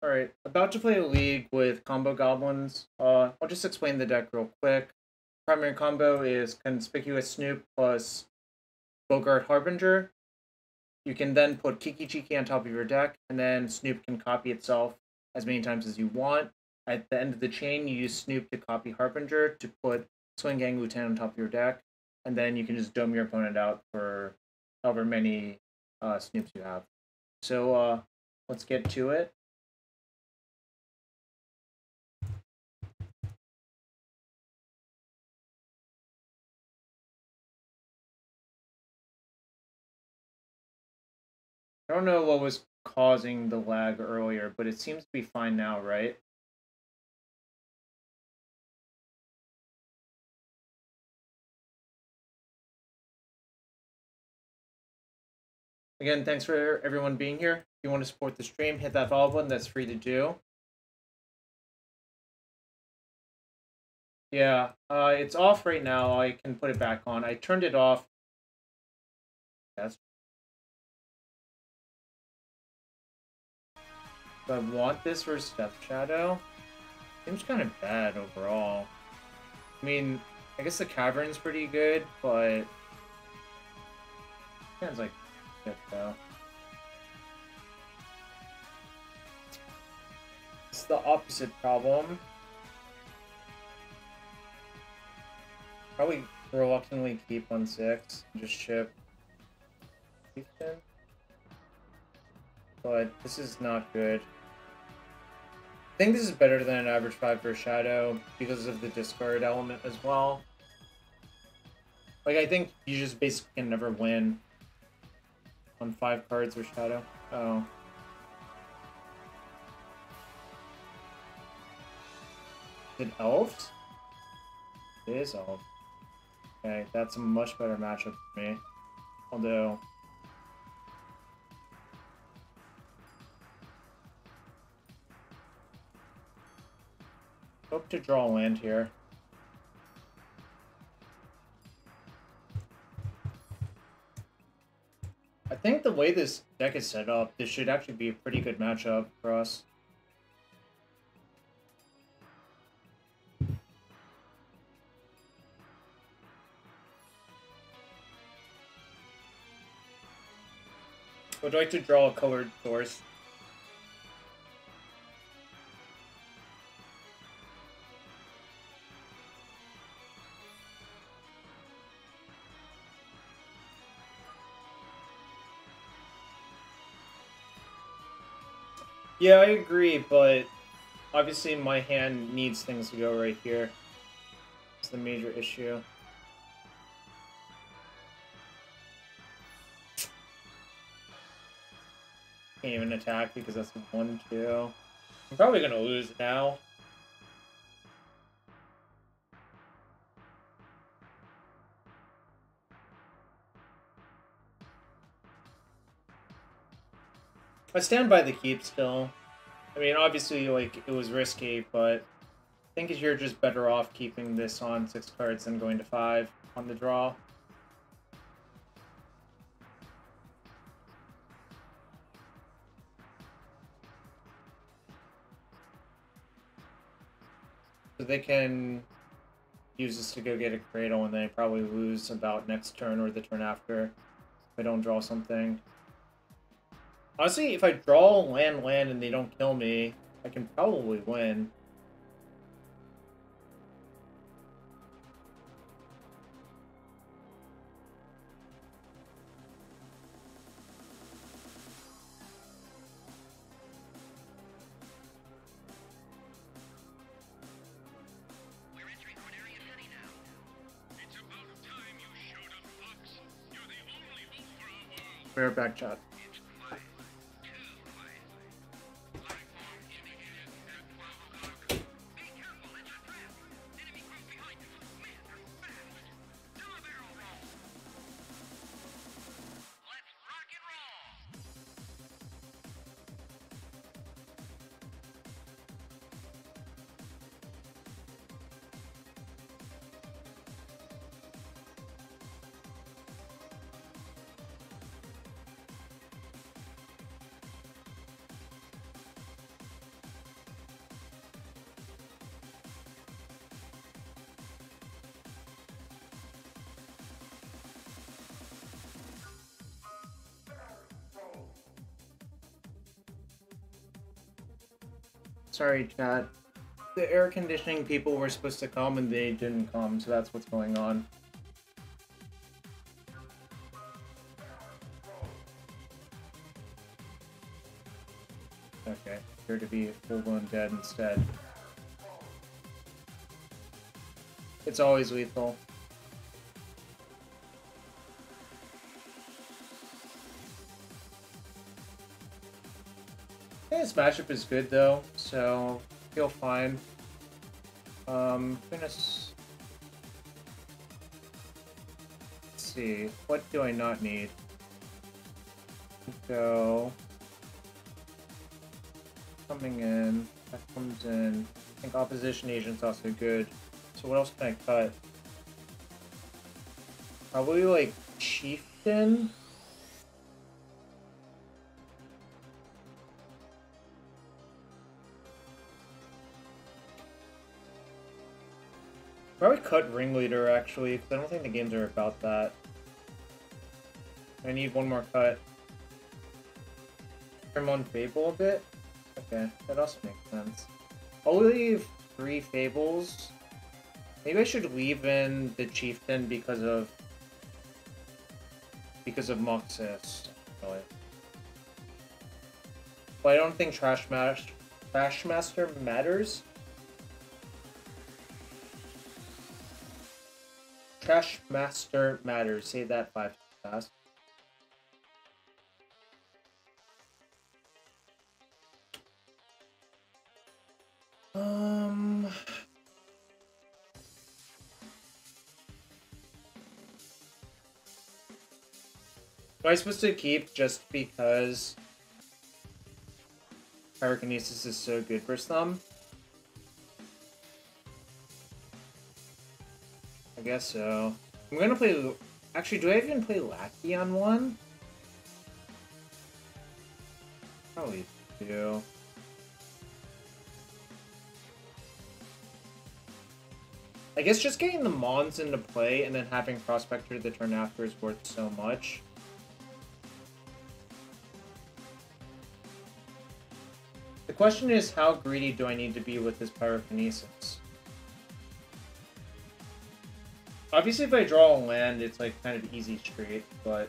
Alright, about to play a league with combo goblins. Uh, I'll just explain the deck real quick. Primary combo is Conspicuous Snoop plus Boggart Harbinger. You can then put Kiki Jiki on top of your deck, and then Snoop can copy itself as many times as you want. At the end of the chain, you use Snoop to copy Harbinger to put Sling-Gang Lieutenant on top of your deck, and then you can just dome your opponent out for however many uh, Snoops you have. So uh, let's get to it. I don't know what was causing the lag earlier, but it seems to be fine now, right? Again, thanks for everyone being here. If you want to support the stream, hit that follow button. That's free to do. Yeah, uh, it's off right now. I can put it back on. I turned it off. Yes. I want this versus Death Shadow? Seems kind of bad overall. I mean, I guess the Cavern's pretty good, but... Sounds like shit, though. It's the opposite problem. Probably reluctantly keep on 6 just ship But this is not good. I think this is better than an average 5 for Shadow because of the discard element as well. Like, I think you just basically can never win on 5 cards with Shadow. Oh. Is it Elves? It is Elves. Okay, that's a much better matchup for me. Although, Hope to draw land here. I think the way this deck is set up, this should actually be a pretty good matchup for us. Would like to draw a colored source. Yeah, I agree, but obviously my hand needs things to go right here. It's the major issue. Can't even attack because that's 1-2. I'm probably gonna lose now. I stand by the keep still. I mean, obviously, like, it was risky, but I think you're just better off keeping this on six cards than going to five on the draw. So they can use this to go get a cradle and they probably lose about next turn or the turn after if I don't draw something. Honestly, if I draw land land and they don't kill me, I can probably win. Fair back chat. Sorry, chat. The air conditioning people were supposed to come and they didn't come, so that's what's going on. Okay, appear to be full-blown dead instead. It's always lethal. Think this matchup is good though, so feel fine. Um, let's see. What do I not need? Go. Coming in. That comes in. I think opposition agent's also good. So what else can I cut? Probably like chieftain. Probably cut ringleader actually, because I don't think the games are about that. I need one more cut. Trim on Fable a bit? Okay, that also makes sense. I'll leave three Fables. Maybe I should leave in the Chieftain because of because of Muxus. Really. But I don't think Trash Mash Trash Master matters. Trash Master matters. Say that five times fast. Um. Am I supposed to keep just because Pyrokinesis is so good for some? Guess so. I'm gonna play. Actually, do I even play Lackey on one? Probably do. I guess just getting the Mons into play and then having Prospector the turn after is worth so much. The question is, how greedy do I need to be with this Pyrokinesis? Obviously, if I draw a land, it's like kind of easy straight, but...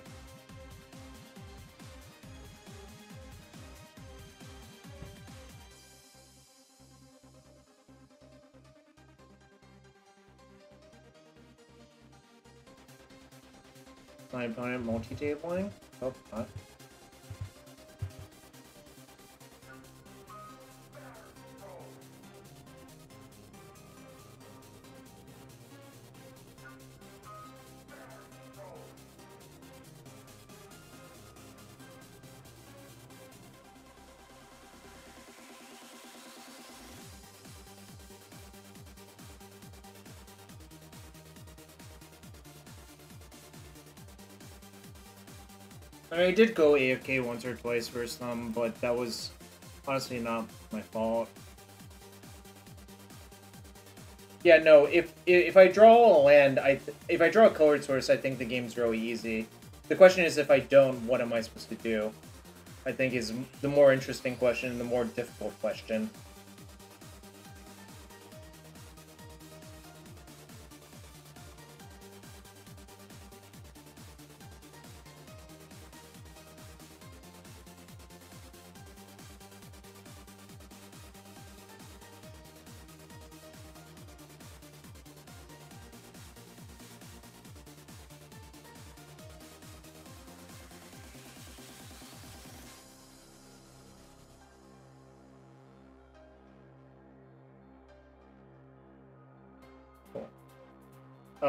My opponent multi-tabling? Hope not. I, mean, I did go AFK once or twice versus them, but that was honestly not my fault. Yeah, no. If if I draw a land, I if I draw a colored source, I think the game's really easy. The question is, if I don't, what am I supposed to do? I think is the more interesting question, the more difficult question.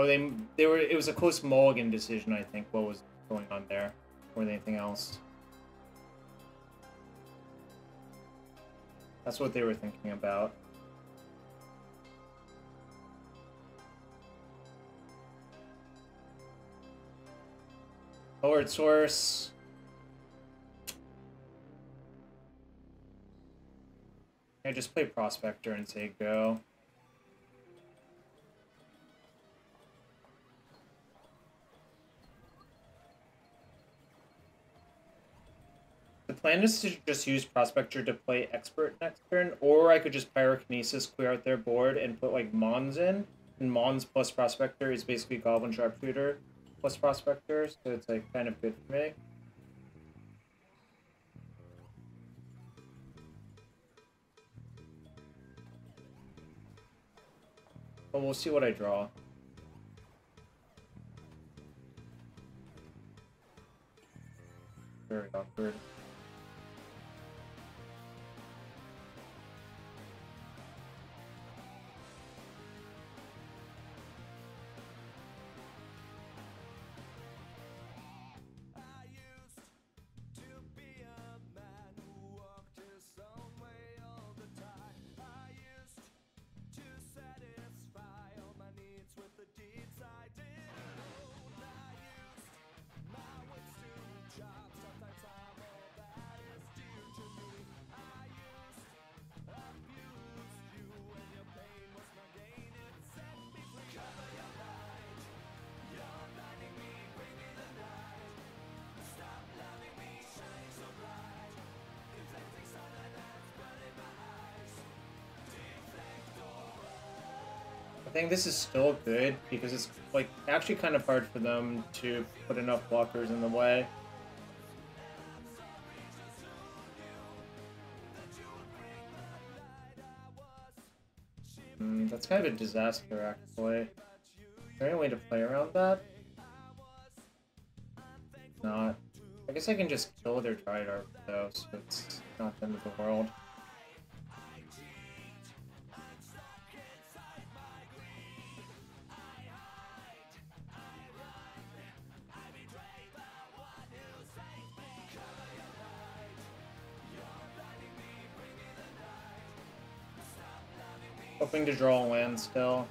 Oh, they they were. It was a close mulligan decision, I think. What was going on there, than anything else? That's what they were thinking about. Lowered source. I just play Prospector and say go. The plan is to just use Prospector to play Expert next turn, or I could just Pyrokinesis, clear out their board, and put like Mons in. And Mons plus Prospector is basically Goblin Sharpshooter plus Prospector, so it's like kind of good for me. But we'll see what I draw. Very awkward. I think this is still good because it's like actually kind of hard for them to put enough blockers in the way. Mm, that's kind of a disaster actually. Is there any way to play around that? Not. I guess I can just kill their Dryad though, so it's not the end of the world. To draw a land still.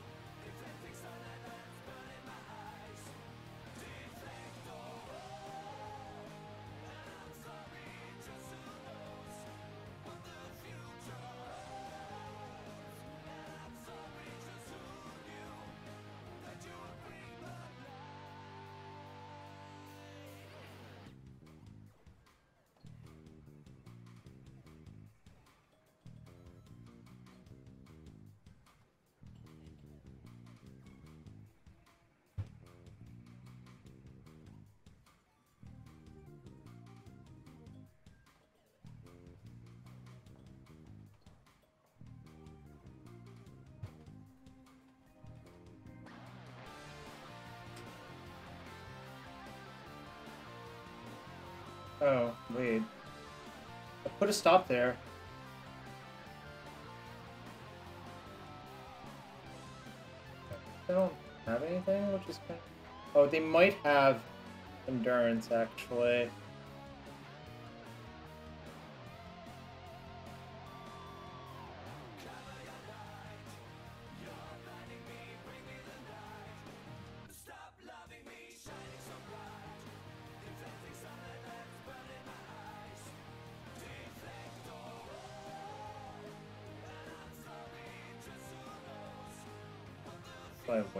I put a stop there. They don't have anything, which is kind of... Oh, they might have endurance, actually.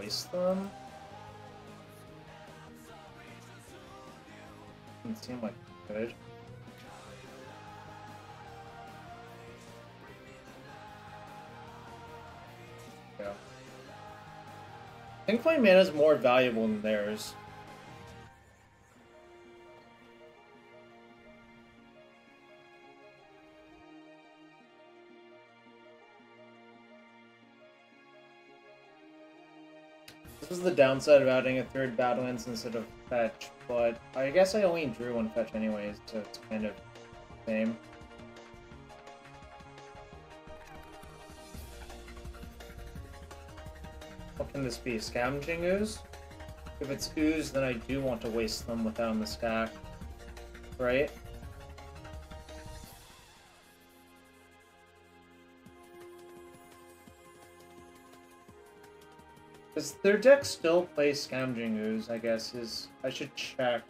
Waste them? Doesn't seem like good. Yeah. I think my mana is more valuable than theirs. This is the downside of adding a third Badlands instead of fetch, but I guess I only drew one fetch anyways, so it's kind of same. What can this be? Scavenging Ooze? If it's Ooze, then I do want to waste them without the stack. Right? Does their deck still play Scavenging Ooze, I guess, is... I should check.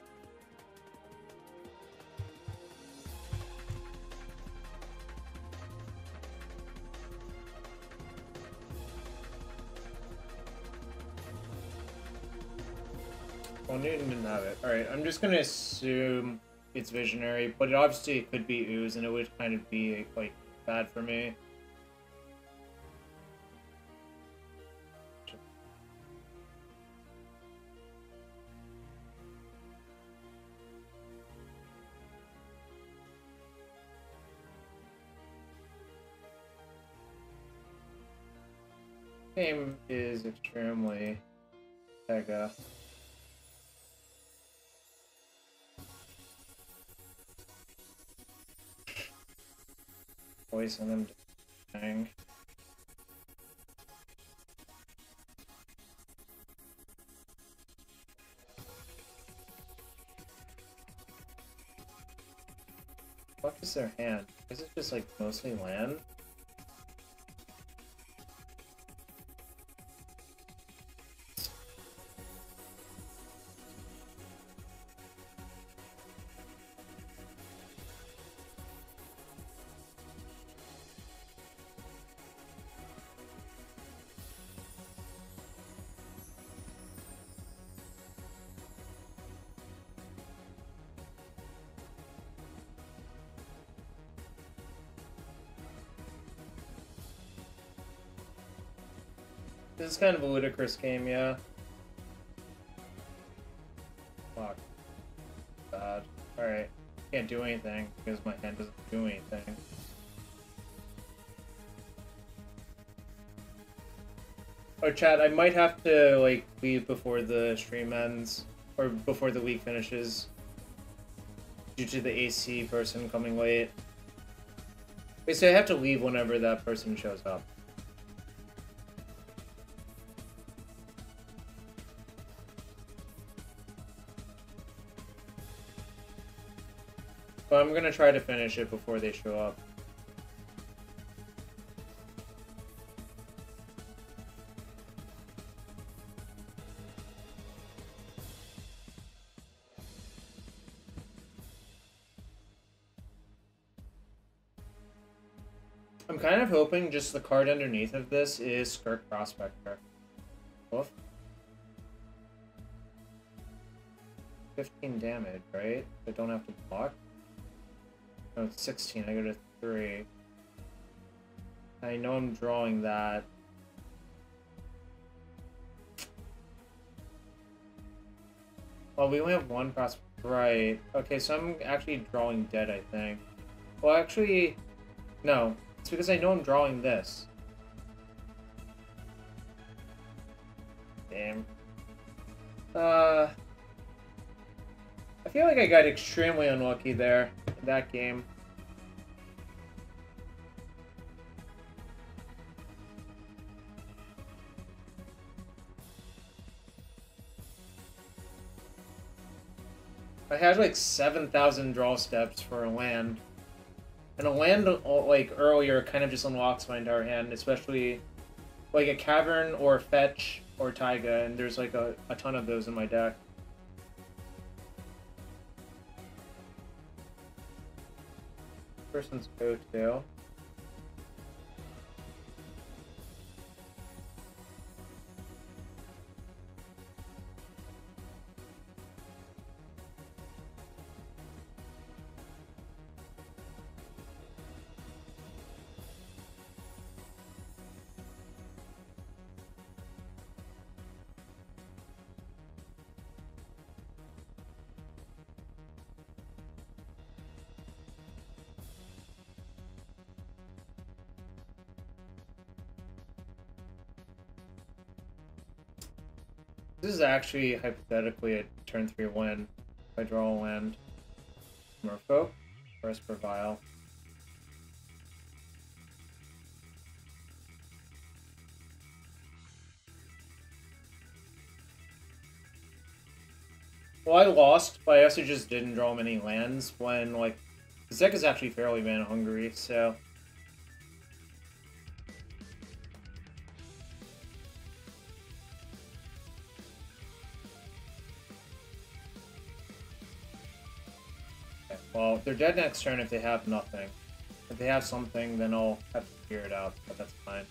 Well, Newton didn't have it. Alright, I'm just gonna assume it's visionary, but it obviously it could be ooze, and it would kind of be like bad for me. Extremely mega. poison them hang. What is their hand? Is it just like mostly land? Is kind of a ludicrous game, yeah. Fuck. God. Alright. Can't do anything because my hand doesn't do anything. Oh, Chad, I might have to, like, leave before the stream ends. Or before the week finishes. Due to the AC person coming late. Basically, I have to leave whenever that person shows up. I'm gonna try to finish it before they show up. I'm kind of hoping just the card underneath of this is Skirk Prospector. Oof. 15 damage, right? I don't have to block. Oh, it's 16. I go to 3. I know I'm drawing that. Well, we only have one prospect. Right. Okay, so I'm actually drawing dead, I think. Well, actually, no. It's because I know I'm drawing this. Damn. Uh... I feel like I got extremely unlucky there in that game. Had like 7,000 draw steps for a land. And a land, uh, like, earlier kind of just unlocks my entire hand, especially, like, a Cavern or Fetch or Taiga, and there's, like, a, a ton of those in my deck. person's go-to. Is actually hypothetically a turn three win. If I draw a land. Merfolk, Esper Vial. Well, I lost, but I also just didn't draw many lands when, like, the deck is actually fairly mana hungry, so If they're dead next turn if they have nothing. If they have something, then I'll have to figure it out, but that's fine.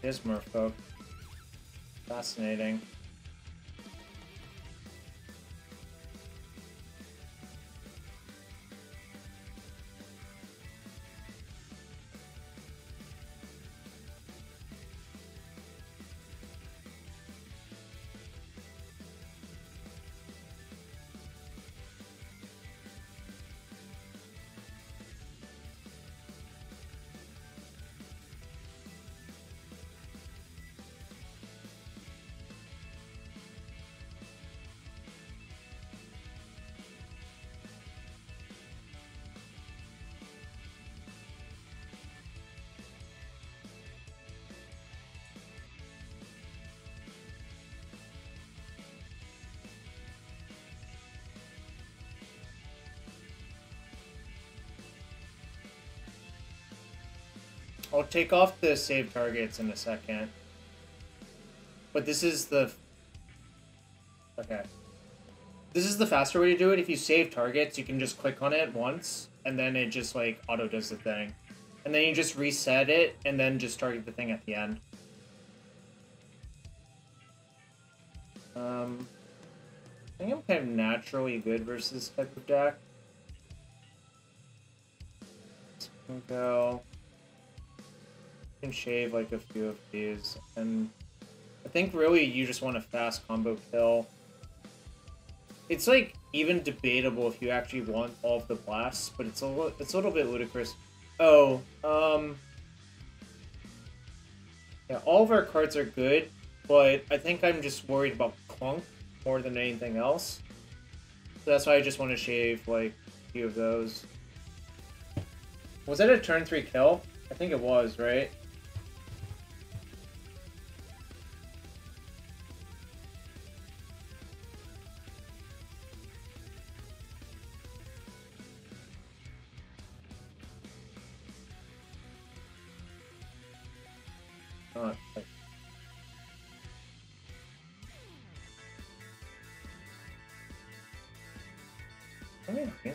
There's Merfolk. Fascinating. Take off the save targets in a second. But this is the... Okay. This is the faster way to do it. If you save targets, you can just click on it once, and then it just, like, auto does the thing. And then you just reset it, and then just target the thing at the end. Um, I think I'm kind of naturally good versus type of deck. go can shave like a few of these, and I think really you just want a fast combo kill. It's like even debatable if you actually want all of the blasts, but it's a little, it's a little bit ludicrous. Oh, um, yeah, all of our cards are good, but I think I'm just worried about Clunk more than anything else. So that's why I just want to shave like a few of those. Was that a turn three kill? I think it was, right? Oh,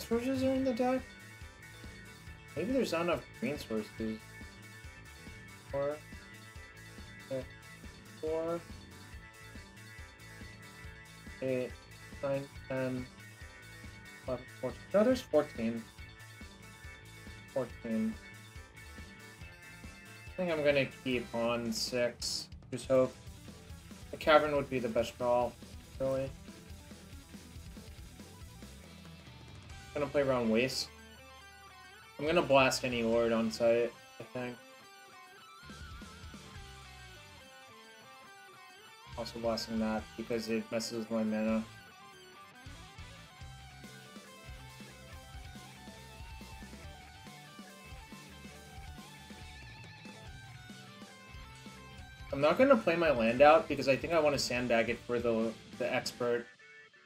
sources are in the deck? Maybe there's not enough green sources. Four. Okay. Four. Eight. Nine. Ten. Eleven. Fourteen. No, there's fourteen. Fourteen. I think I'm gonna keep on six. Just hope. The cavern would be the best call, really. gonna play around waste. I'm gonna blast any lord on site, I think. Also blasting that because it messes with my mana. I'm not gonna play my land out because I think I want to sandbag it for the the expert,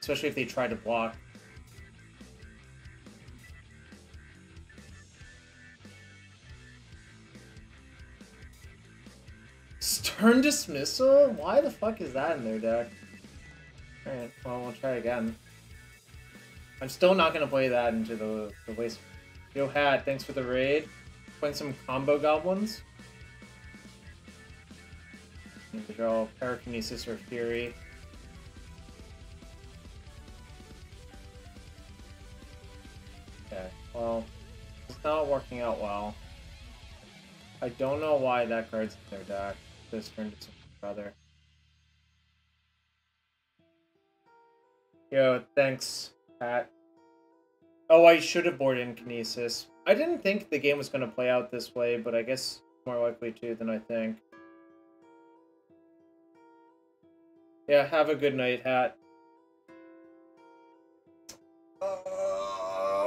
especially if they try to block. Stern dismissal? Why the fuck is that in their deck? Alright, well, we'll try again. I'm still not gonna play that into the, the waste. Yo, Hat, thanks for the raid. Playing some combo goblins. Draw Pyrokinesis or Fury. Okay, well, it's not working out well. I don't know why that card's in their deck this turn to something other. Yo, thanks, Pat. Oh, I should have boarded in Kinesis. I didn't think the game was going to play out this way, but I guess more likely to than I think. Yeah, have a good night, Hat. Uh,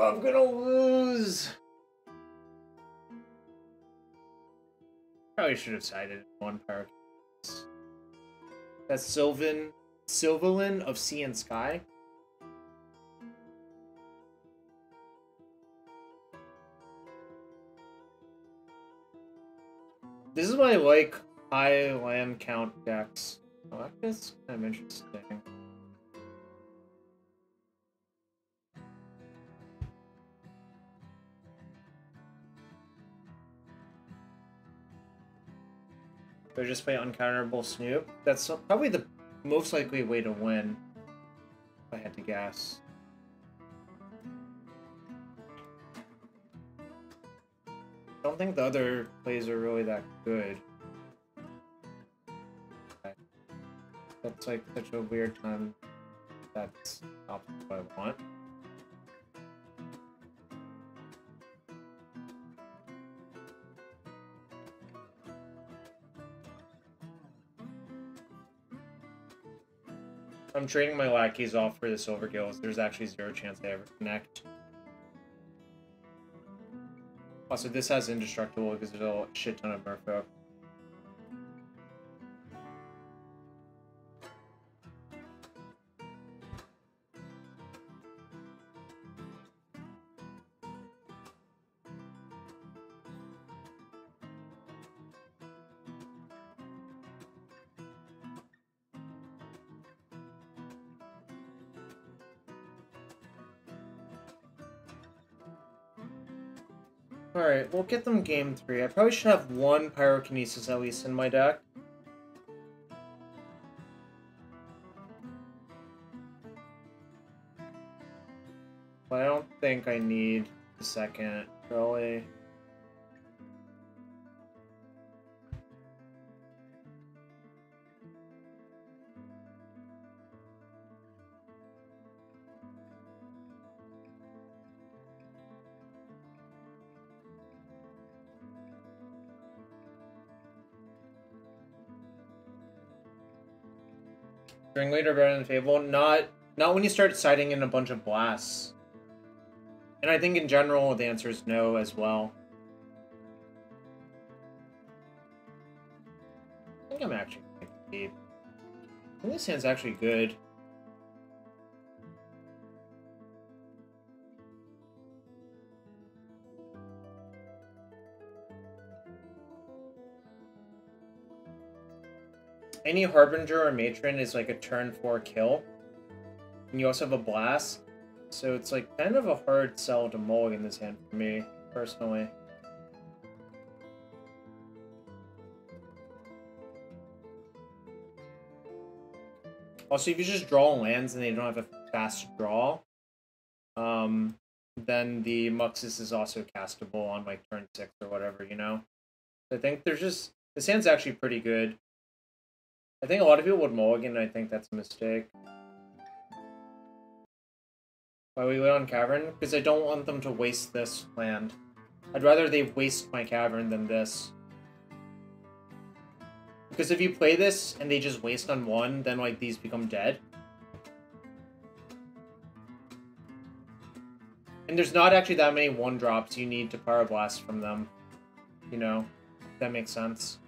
I'm gonna lose. Probably should have sided one part. That's Sylvan Sylvalin of Sea and Sky. This is why I like high land count decks. Oh, that's kind of interesting. So just play uncounterable Snoop. That's probably the most likely way to win. If I had to guess. I don't think the other plays are really that good. That's like such a weird time. That's not what I want. I'm trading my lackeys off for the silver gills. There's actually zero chance they ever connect. Also, this has indestructible because there's a shit ton of merfolk. Get them game three. I probably should have one Pyrokinesis at least in my deck. But I don't think I need the second, really. Ringleader better than Fable? Not not when you start citing in a bunch of blasts. And I think in general the answer is no as well. I think I'm actually. I think this hand's actually good. Any Harbinger or Matron is like a turn 4 kill. And you also have a Blast. So it's like kind of a hard sell to mulligan this hand for me, personally. Also, if you just draw lands and they don't have a fast draw, um, then the Muxus is also castable on like turn 6 or whatever, you know? I think there's just... This hand's actually pretty good. I think a lot of people would mulligan, and I think that's a mistake. Why we went on Cavern? Because I don't want them to waste this land. I'd rather they waste my Cavern than this. Because if you play this and they just waste on one, then like these become dead. And there's not actually that many one drops you need to Pyroblast from them. You know, that makes sense.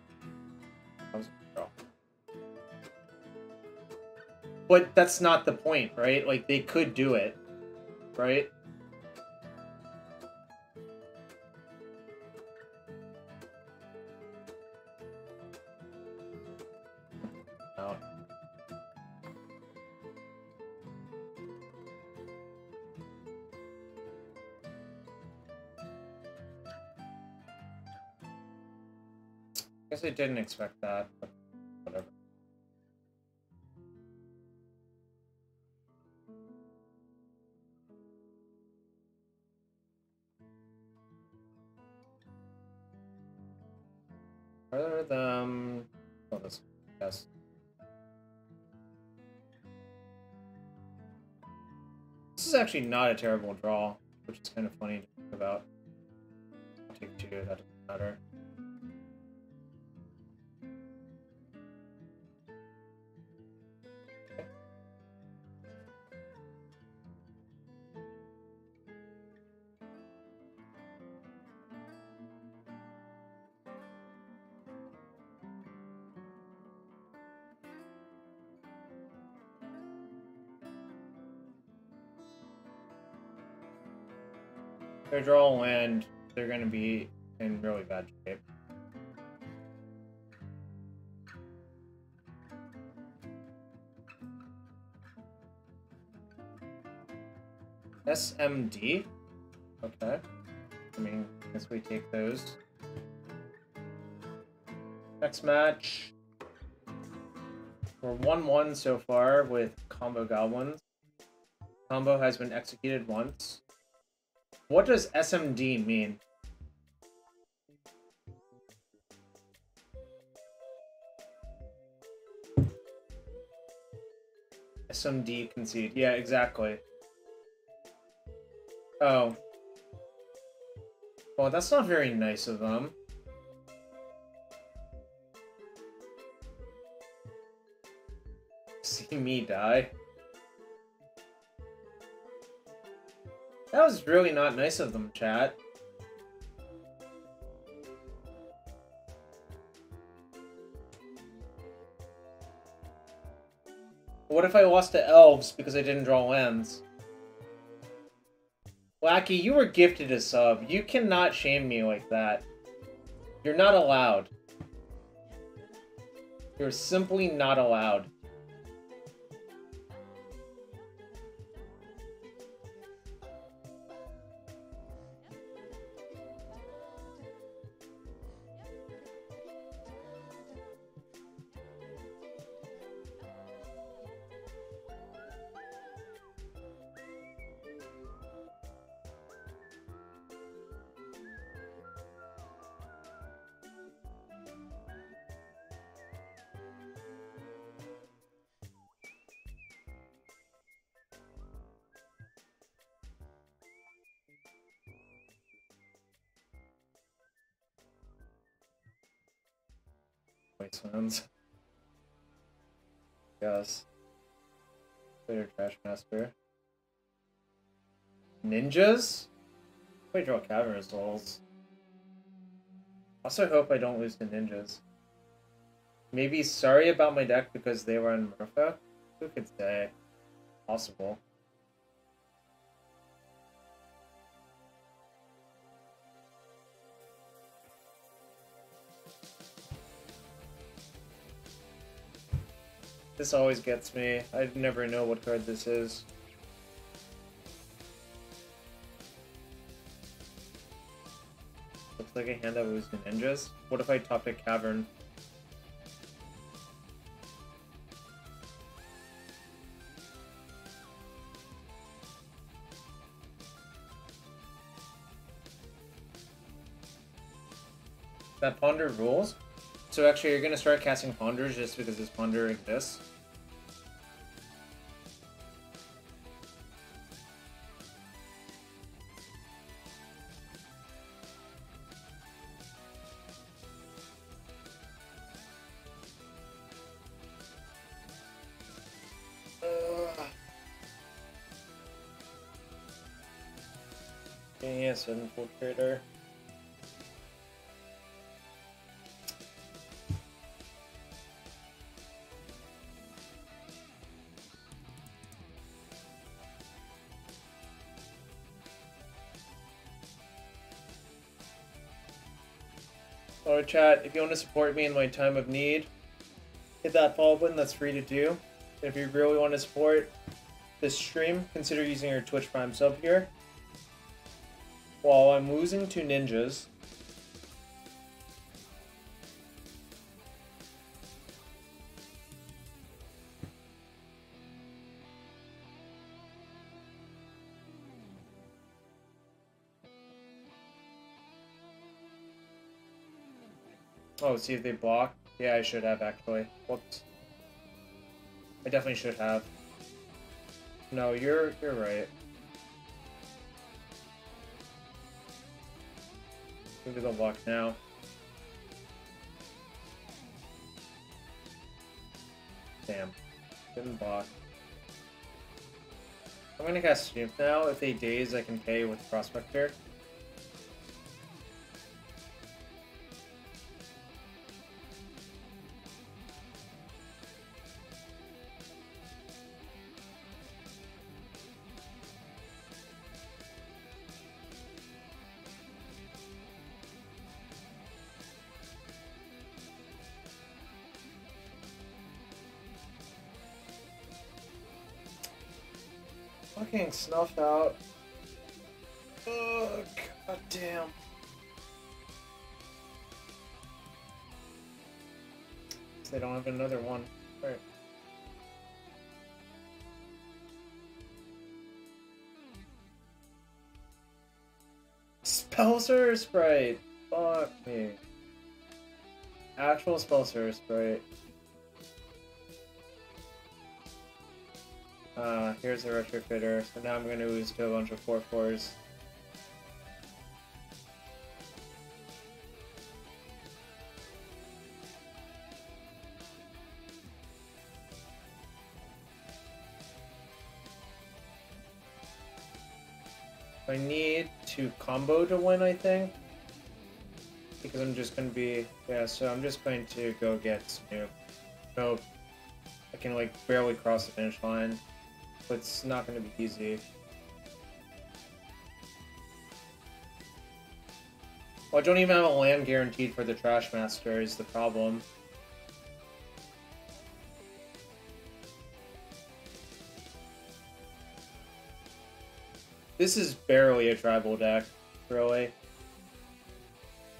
But that's not the point, right? Like, they could do it, right? Oh. Guess I didn't expect that, but... actually not a terrible draw, which is kind of funny to think about. Take two, that doesn't matter. They draw land, they're going to be in really bad shape. SMD? Okay. I mean, guess we take those. next match. We're 1-1 so far with Combo Goblins. Combo has been executed once. What does SMD mean? SMD concede. Yeah, exactly. Oh. Well, that's not very nice of them. See me die. That was really not nice of them, chat. What if I lost to elves because I didn't draw lands? Wacky, you were gifted a sub. You cannot shame me like that. You're not allowed. You're simply not allowed. Wastelands. Yes. Later, Trash Master. Ninjas? I draw Cavern Souls. Also hope I don't lose to ninjas. Maybe sorry about my deck because they were in Murpha? Who could say? Possible. This always gets me. I never know what card this is. Looks like a hand that was ninjas. What if I top a cavern? That ponder rules? So actually, you're gonna start casting Ponders just because this Ponder exists? Yes, infiltrator. Hello chat, if you want to support me in my time of need, hit that follow button, that's free to do. If you really want to support this stream, consider using your Twitch Prime sub here. While I'm losing to ninjas, Oh, see if they block? Yeah, I should have actually. Whoops. I definitely should have. No, you're you're right. Maybe they'll block now. Damn. Didn't block. I'm gonna cast Snoop now. If they daze, I can pay with Prospector. Snuffed out. Oh, god damn. they don't have another one. Right. Spell Sprite! Fuck me. Actual Spell Sprite. Uh, here's a retrofitter, so now I'm gonna lose to a bunch of 4 4s. I need to combo to win, I think. Because I'm just gonna be... Yeah, so I'm just going to go get Snoop. So I can, like, barely cross the finish line. But it's not gonna be easy. Well, I don't even have a land guaranteed for the Trash Master is the problem. This is barely a tribal deck, really.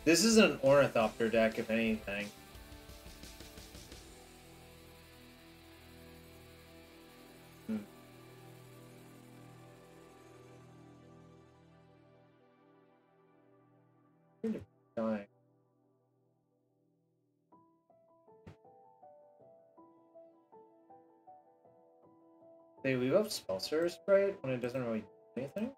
This is an Ornithopter deck, if anything. Dying. They leave up Spell Sprite when it doesn't really do anything?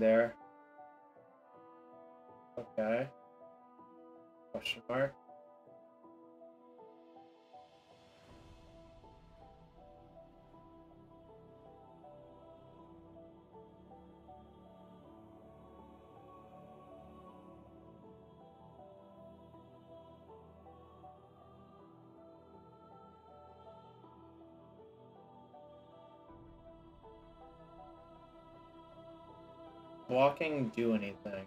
There? Okay. Question mark. Walking do anything?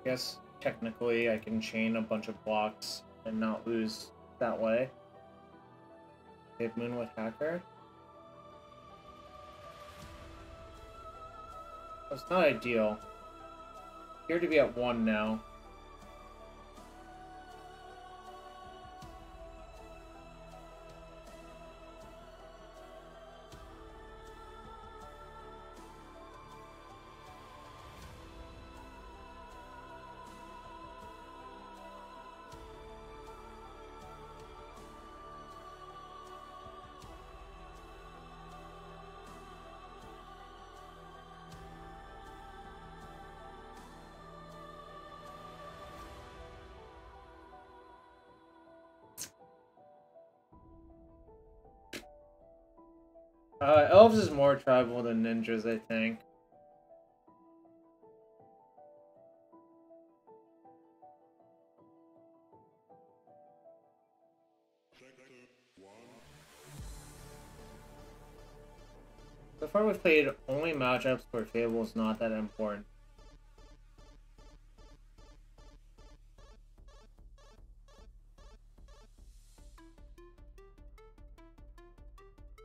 I guess technically I can chain a bunch of blocks and not lose that way. Hit Moon with Hacker. That's not ideal. Here to be at one now. Uh, elves is more tribal than ninjas, I think. So far we've played only matchups where Fable is not that important.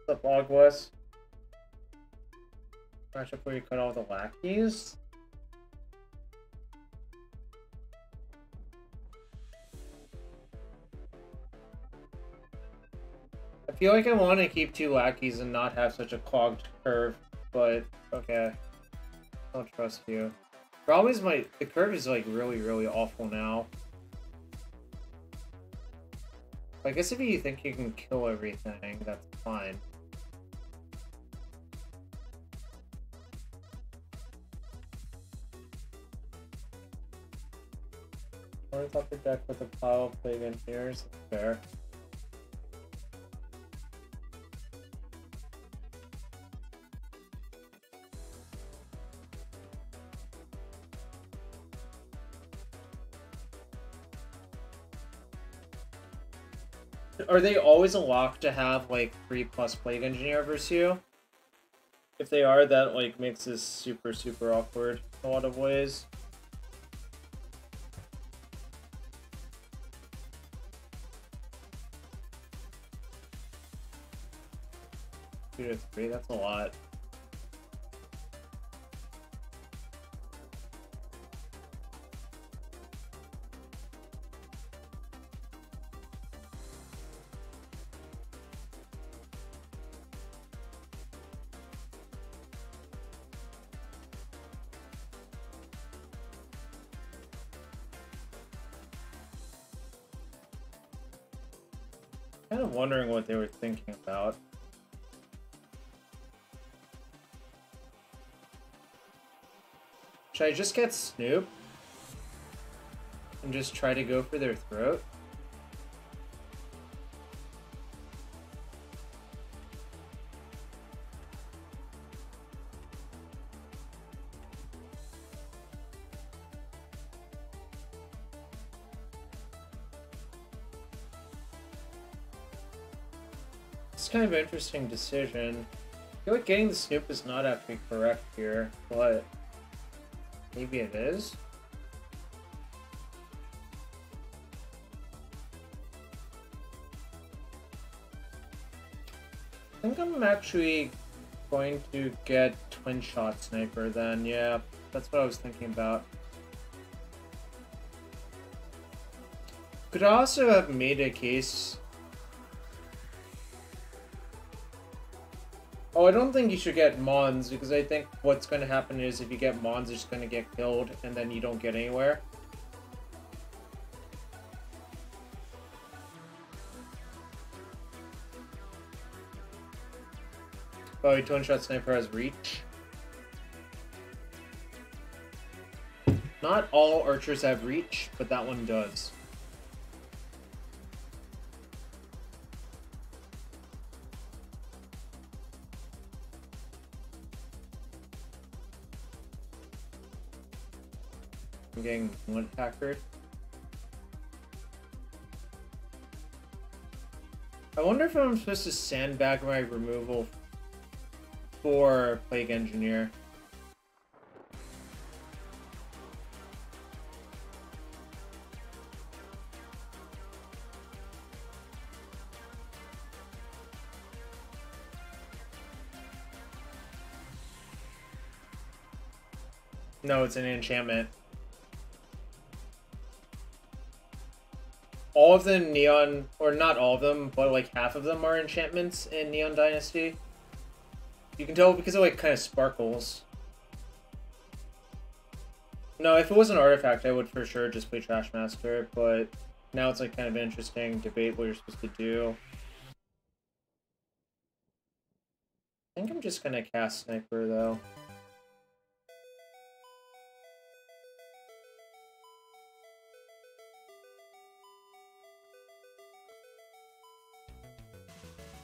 The blog was. Matchup where you cut all the lackeys. I feel like I want to keep two lackeys and not have such a clogged curve, but okay. I don't trust you. Problem is my the curve is like really, really awful now. I guess if you think you can kill everything, that's fine. Top your deck with a pile of plague engineers. Fair. Are they always locked to have like three plus plague engineer versus you? If they are, that like makes this super super awkward in a lot of ways. To three, that's a lot. Kind of wondering what they were thinking about. Should I just get Snoop? And just try to go for their throat? It's kind of an interesting decision. I feel like getting the Snoop is not actually correct here, but maybe it is. I think I'm actually going to get twin shot sniper then, yeah. That's what I was thinking about. Could also have made a case Oh, I don't think you should get Mons, because I think what's going to happen is if you get Mons, it's going to get killed, and then you don't get anywhere. Oh, Twin Shot Sniper has reach. Not all archers have reach, but that one does. Getting one. I wonder if I'm supposed to sandbag my removal for Plague Engineer. No, it's an enchantment. All of the Neon, or not all of them, but like half of them are enchantments in Neon Dynasty. You can tell because it like kind of sparkles. No, if it was an artifact, I would for sure just play Trash Master, but now it's like kind of an interesting debate what you're supposed to do. I think I'm just gonna cast Sniper though.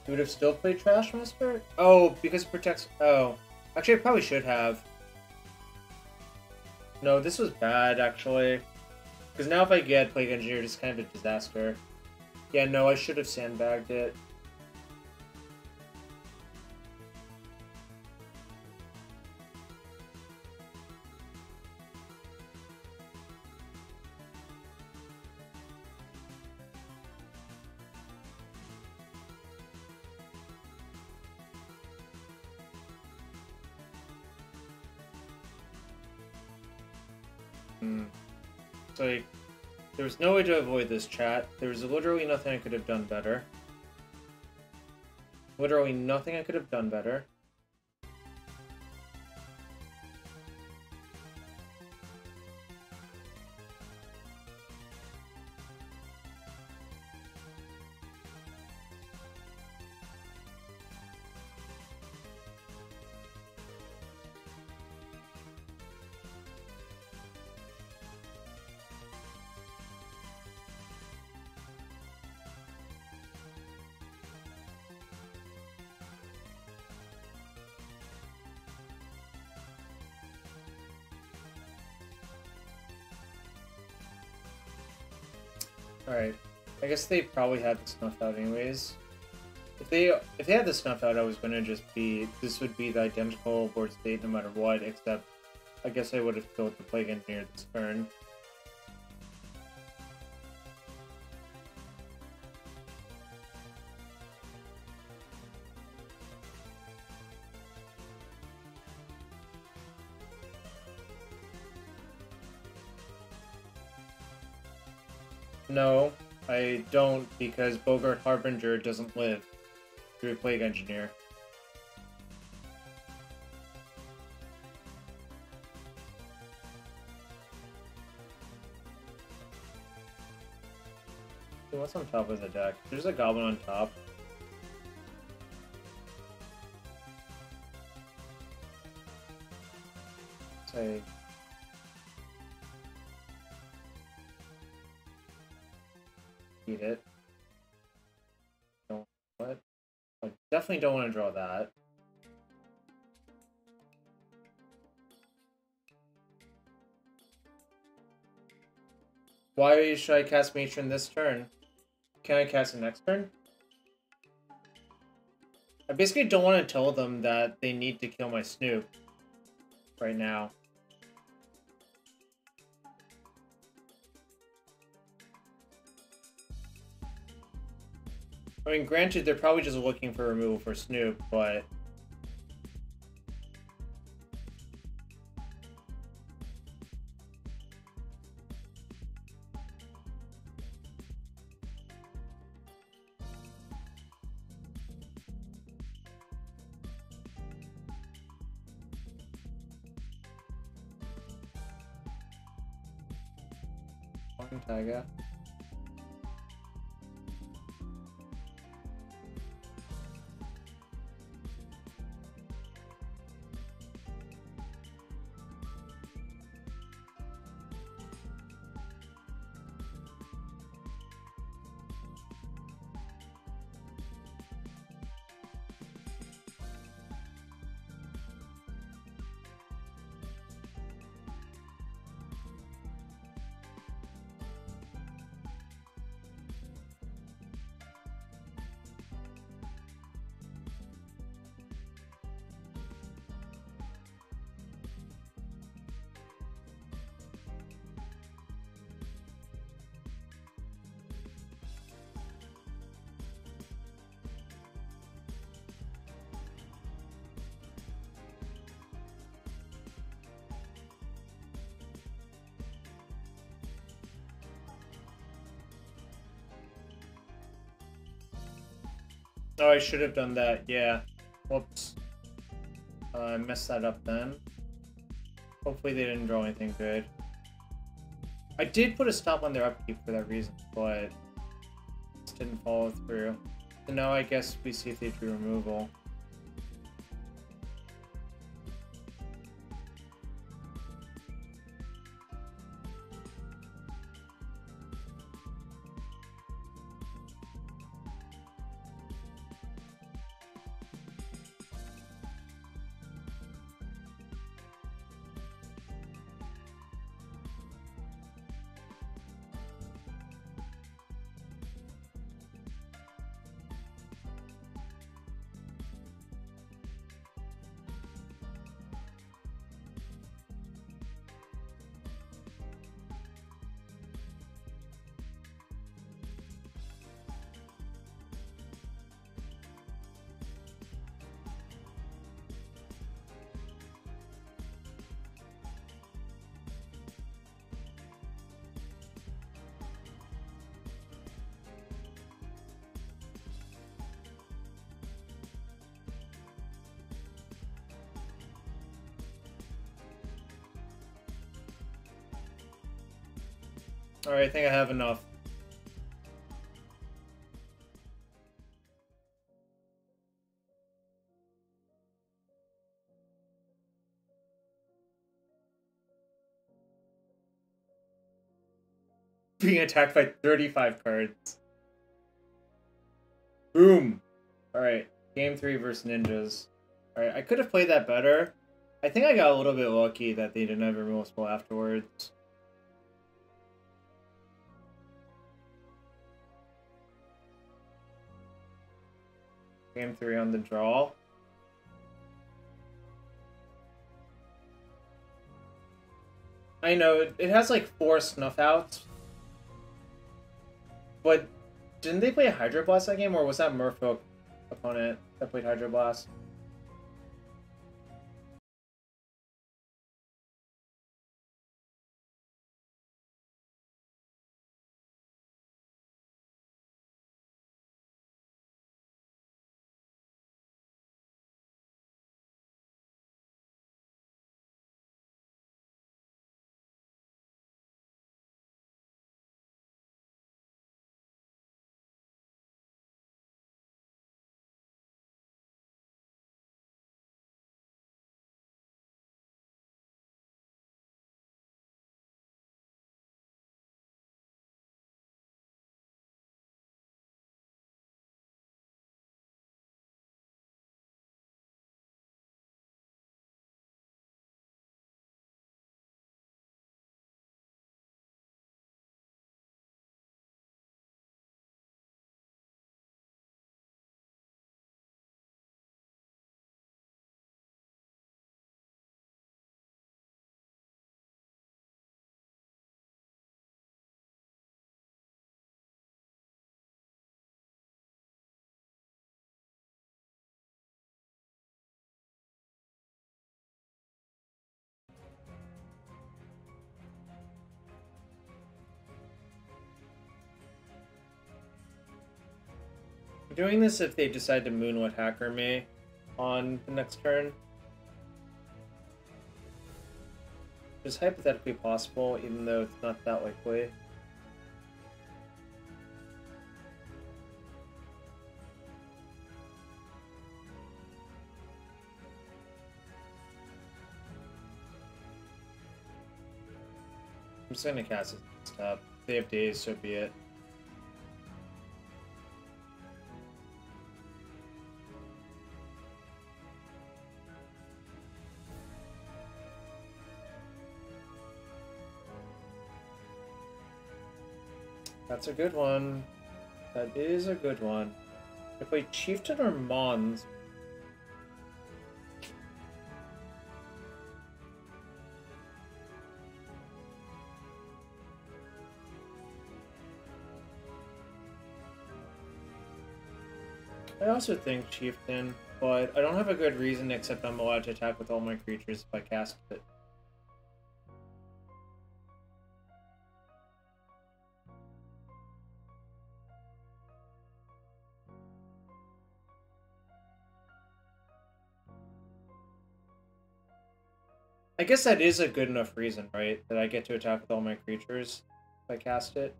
You would have still played Trash Master? Oh, because it protects... Oh. Actually, I probably should have. No, this was bad, actually. Because now if I get Plague Engineer, it's kind of a disaster. Yeah, no, I should have sandbagged it. Was no way to avoid this chat. There was literally nothing I could have done better. Literally nothing I could have done better. Alright. I guess they probably had the snuff out anyways. If they if they had the snuff out, I was gonna just be this would be the identical board state no matter what, except I guess I would have killed the plague engineer this turn. Because Boggart Harbinger doesn't live through a Plague Engineer. what's on top of the deck? There's a goblin on top. Say definitely don't want to draw that. Why should I cast Matron this turn? Can I cast it next turn? I basically don't want to tell them that they need to kill my Snoop right now. I mean, granted, they're probably just looking for removal for Snoop, but... Oh, I should have done that, yeah. Whoops. Uh, I messed that up then. Hopefully they didn't draw anything good. I did put a stop on their upkeep for that reason, but just didn't follow through. So now I guess we see if they drew removal. Alright, I think I have enough. Being attacked by 35 cards. Boom! Alright, game 3 versus ninjas. Alright, I could have played that better. I think I got a little bit lucky that they didn't have a removal spell afterwards. Game three on the draw. I know, it, has like four snuff outs. But didn't they play Hydroblast that game, or was that Merfolk opponent that played Hydroblast? Doing this if they decide to Moonwood Hacker me on the next turn. It's hypothetically possible, even though it's not that likely. I'm just gonna cast it they have days, so be it. That's a good one. That is a good one. If we Chieftain or Mons. I also think Chieftain, but I don't have a good reason except I'm allowed to attack with all my creatures if I cast it. I guess that is a good enough reason, right? That I get to attack with all my creatures if I cast it.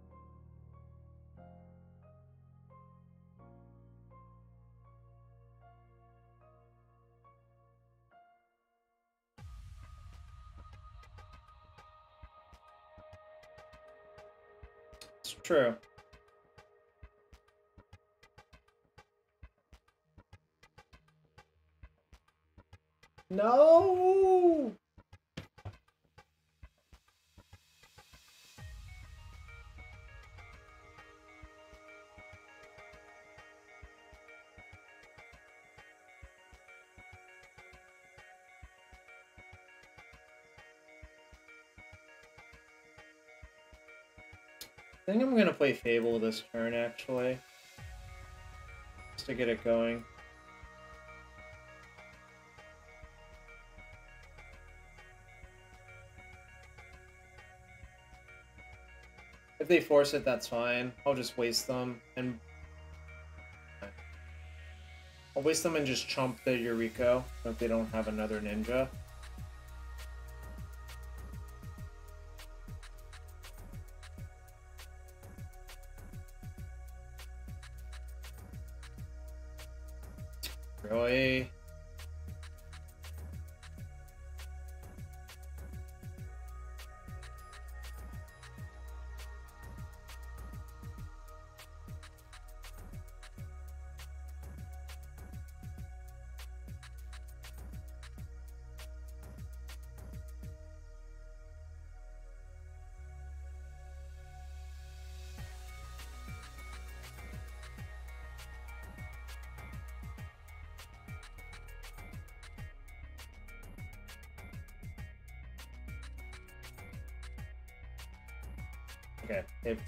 It's true. No! I think I'm gonna play Fable this turn, actually. Just to get it going. If they force it, that's fine. I'll just waste them and... I'll waste them and just chump the Yuriko if they don't have another ninja. Really?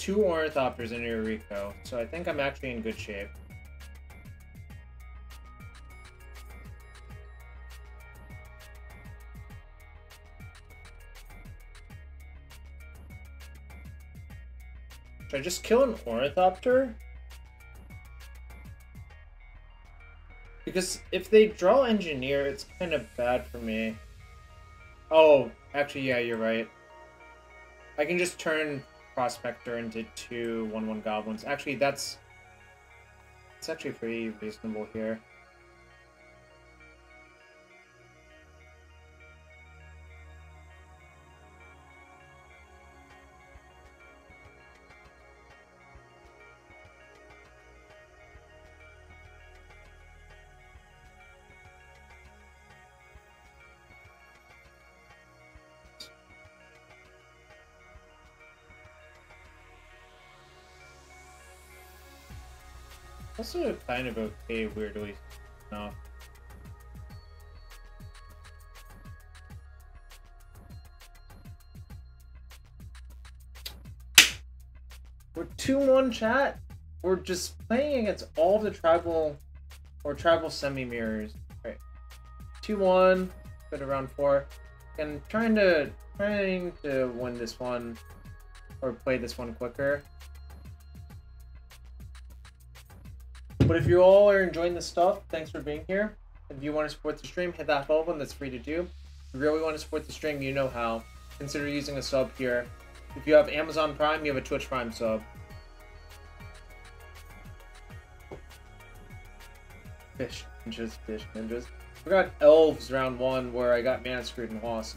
Two Ornithopters in Yuriko, so I think I'm actually in good shape. Should I just kill an Ornithopter? Because if they draw Engineer, it's kind of bad for me. Oh, actually, yeah, you're right. I can just turn Prospector into two 1-1 Goblins. Actually, that's... It's actually pretty reasonable here. Also kind of okay, weirdly enough. We're 2-1 chat. We're just playing against all the tribal or tribal semi-mirrors. Right. 2-1, good around 4. And trying to trying to win this one or play this one quicker. But if you all are enjoying the stuff, thanks for being here. If you want to support the stream, hit that follow button. That's free to do. If you really want to support the stream, you know how. Consider using a sub here. If you have Amazon Prime, you have a Twitch Prime sub. Fish ninjas, fish ninjas. We got elves round one where I got man screwed and lost.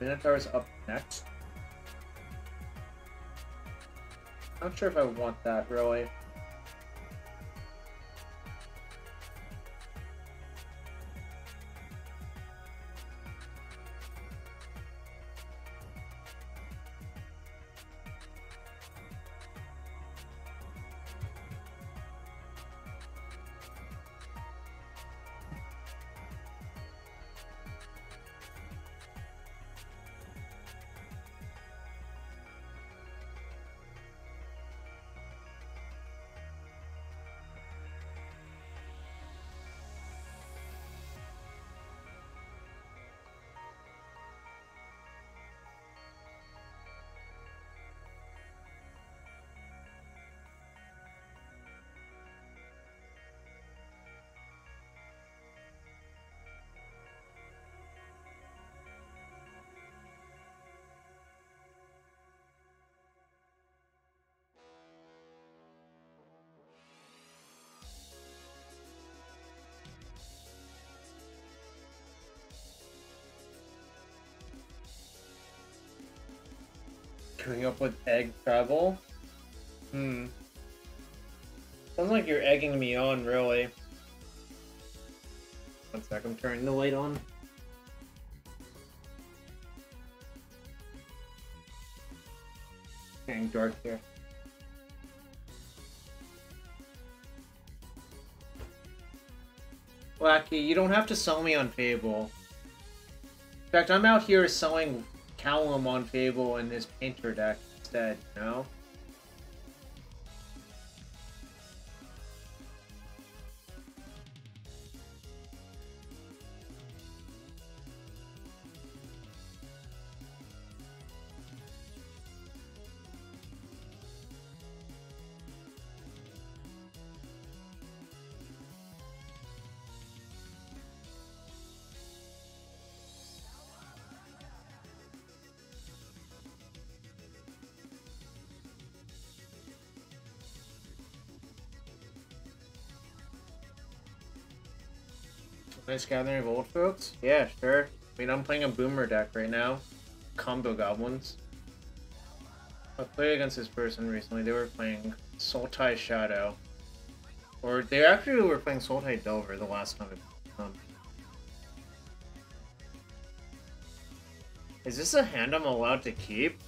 Minotaur's up next. I'm not sure if I want that really. Coming up with egg travel? Hmm. Sounds like you're egging me on, really. One sec, I'm turning the light on. Getting dark here. Wacky, you don't have to sell me on Fable. In fact, I'm out here selling Callum on Fable in this painter deck instead, you know? Nice gathering of old folks? Yeah, sure. I mean, I'm playing a boomer deck right now. Combo goblins. I played against this person recently. They were playing Sultai Shadow. Or they actually were playing Sultai Delver the last time them. Is this a hand I'm allowed to keep?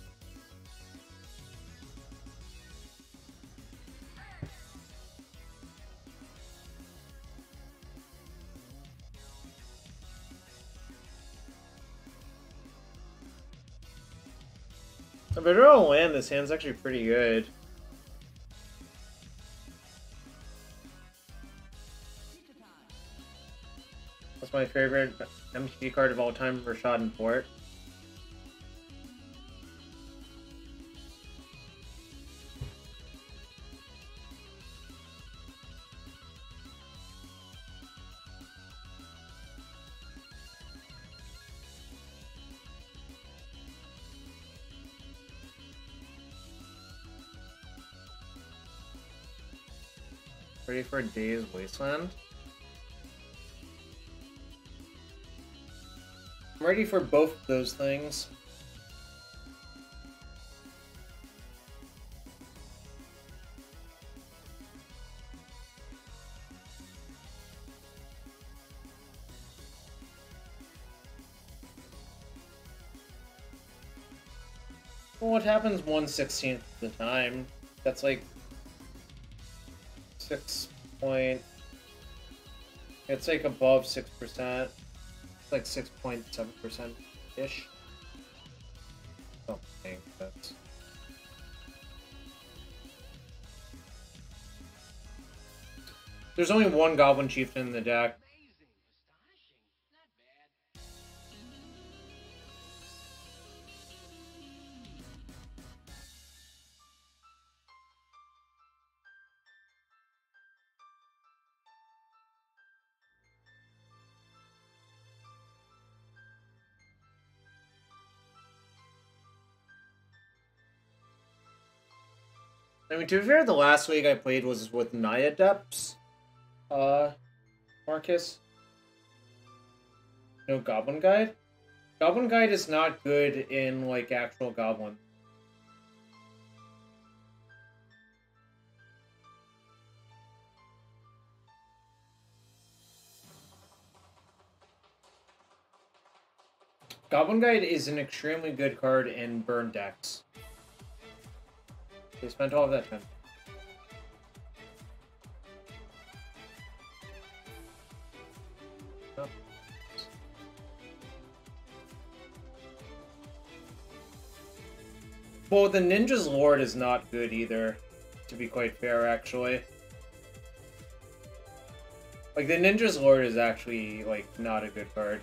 if I draw a land, this hand's actually pretty good. That's my favorite MTG card of all time for Shot and Fort. 34 days wasteland. I'm ready for both those things. Well, what happens 1 16th of the time? That's like six point. It's like above six percent. It's like six point seven percent ish. Don't think that's. There's only one Goblin Chieftain in the deck. I mean, to be fair, the last week I played was with Naya Depths. Uh, Marcus. No Goblin Guide? Goblin Guide is not good in, like, actual Goblin. Goblin Guide is an extremely good card in burn decks. They spent all of that time. Oh. Well, the Ninja's Lord is not good either, to be quite fair, actually. Like, the Ninja's Lord is actually, like, not a good card.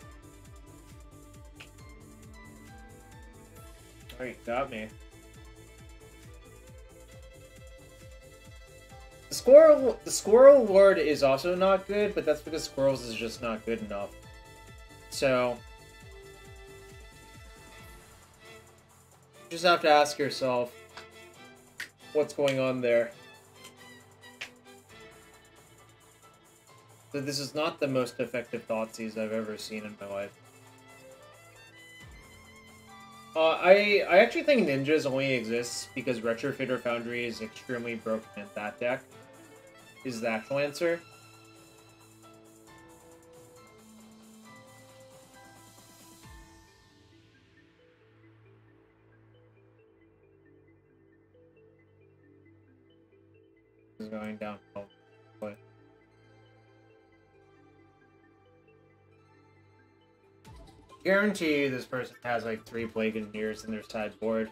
Alright, got me. Squirrel, the squirrel lord is also not good, but that's because squirrels is just not good enough. So, you just have to ask yourself, what's going on there? So this is not the most effective Thoughtseize I've ever seen in my life. Uh, I I actually think ninjas only exists because Retrofitter Foundry is extremely broken at that deck is that the actual answer. Is going down. But guarantee you this person has like three Plague Engineers in their sideboard.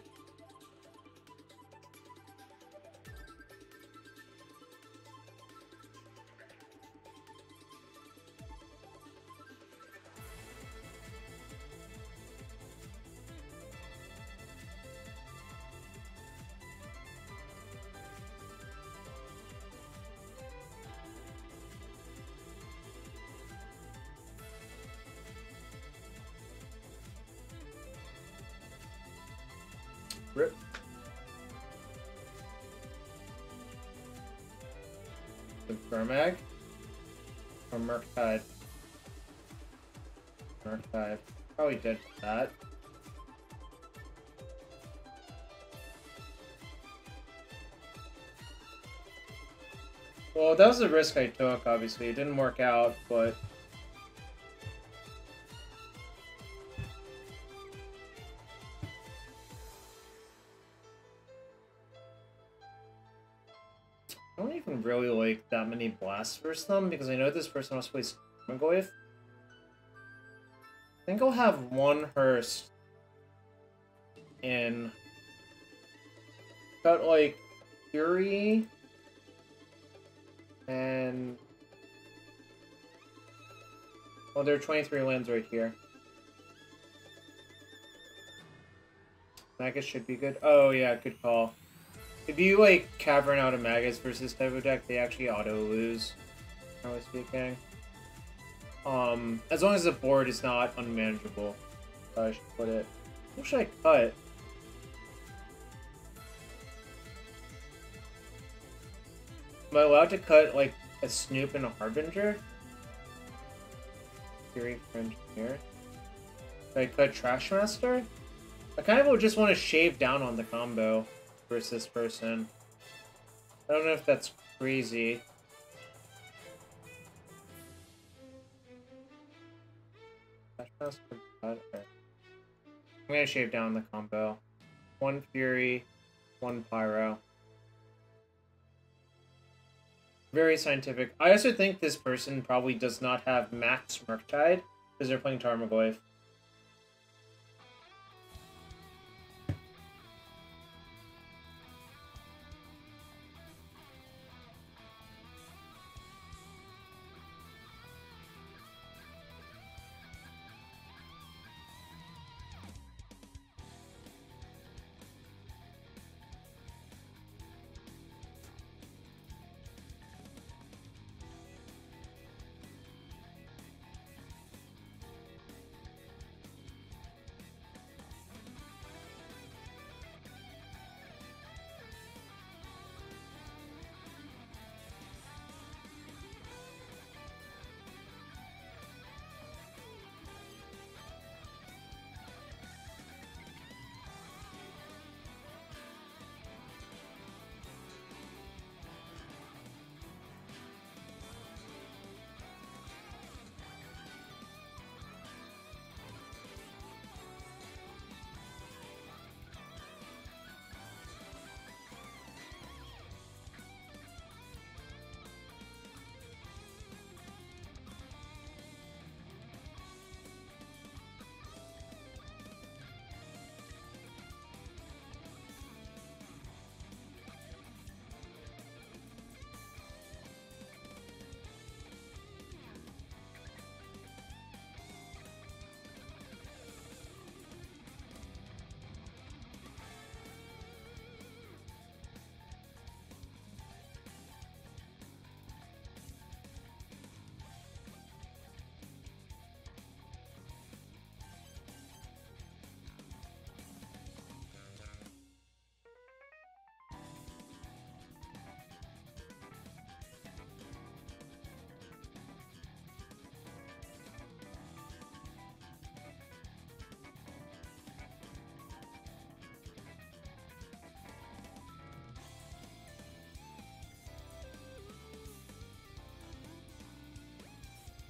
Vermag? Or Murktide? Murktide. Probably did that. Well, that was a risk I took, obviously. It didn't work out, but versus them because I know this person wants to play. I think I'll have one Hearse in got like Fury and well, there are 23 lands right here. Magus should be good. Oh yeah, good call. If you like cavern out of Magus versus type of deck, they actually auto lose. Generally speaking. Um, as long as the board is not unmanageable, I should put it. What should I cut? Am I allowed to cut like a Snoop and a Harbinger? Fury for Engineer. I cut Trashmaster? I kind of just want to shave down on the combo versus this person. I don't know if that's crazy. I'm gonna shave down the combo. One Fury, one Pyro. Very scientific. I also think this person probably does not have max Murktide because they're playing Tarmogoyf.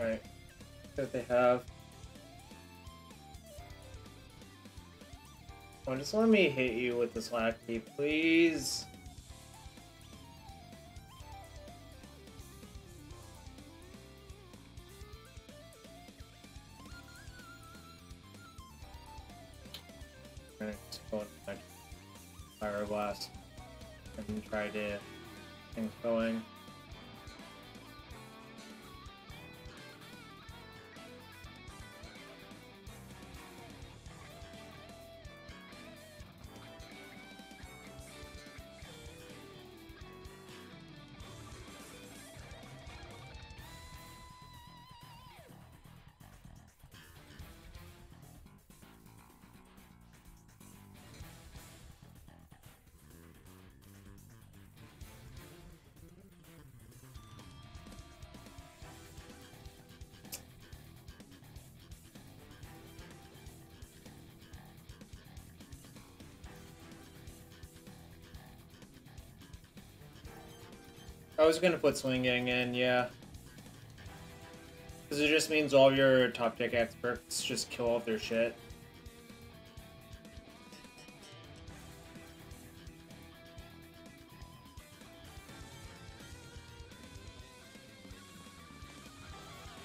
Alright. That they have. Oh, just let me hit you with this lackey, please. Fire blast and try to things going. I was gonna put swinging in, yeah. Because it just means all your top deck experts just kill off their shit.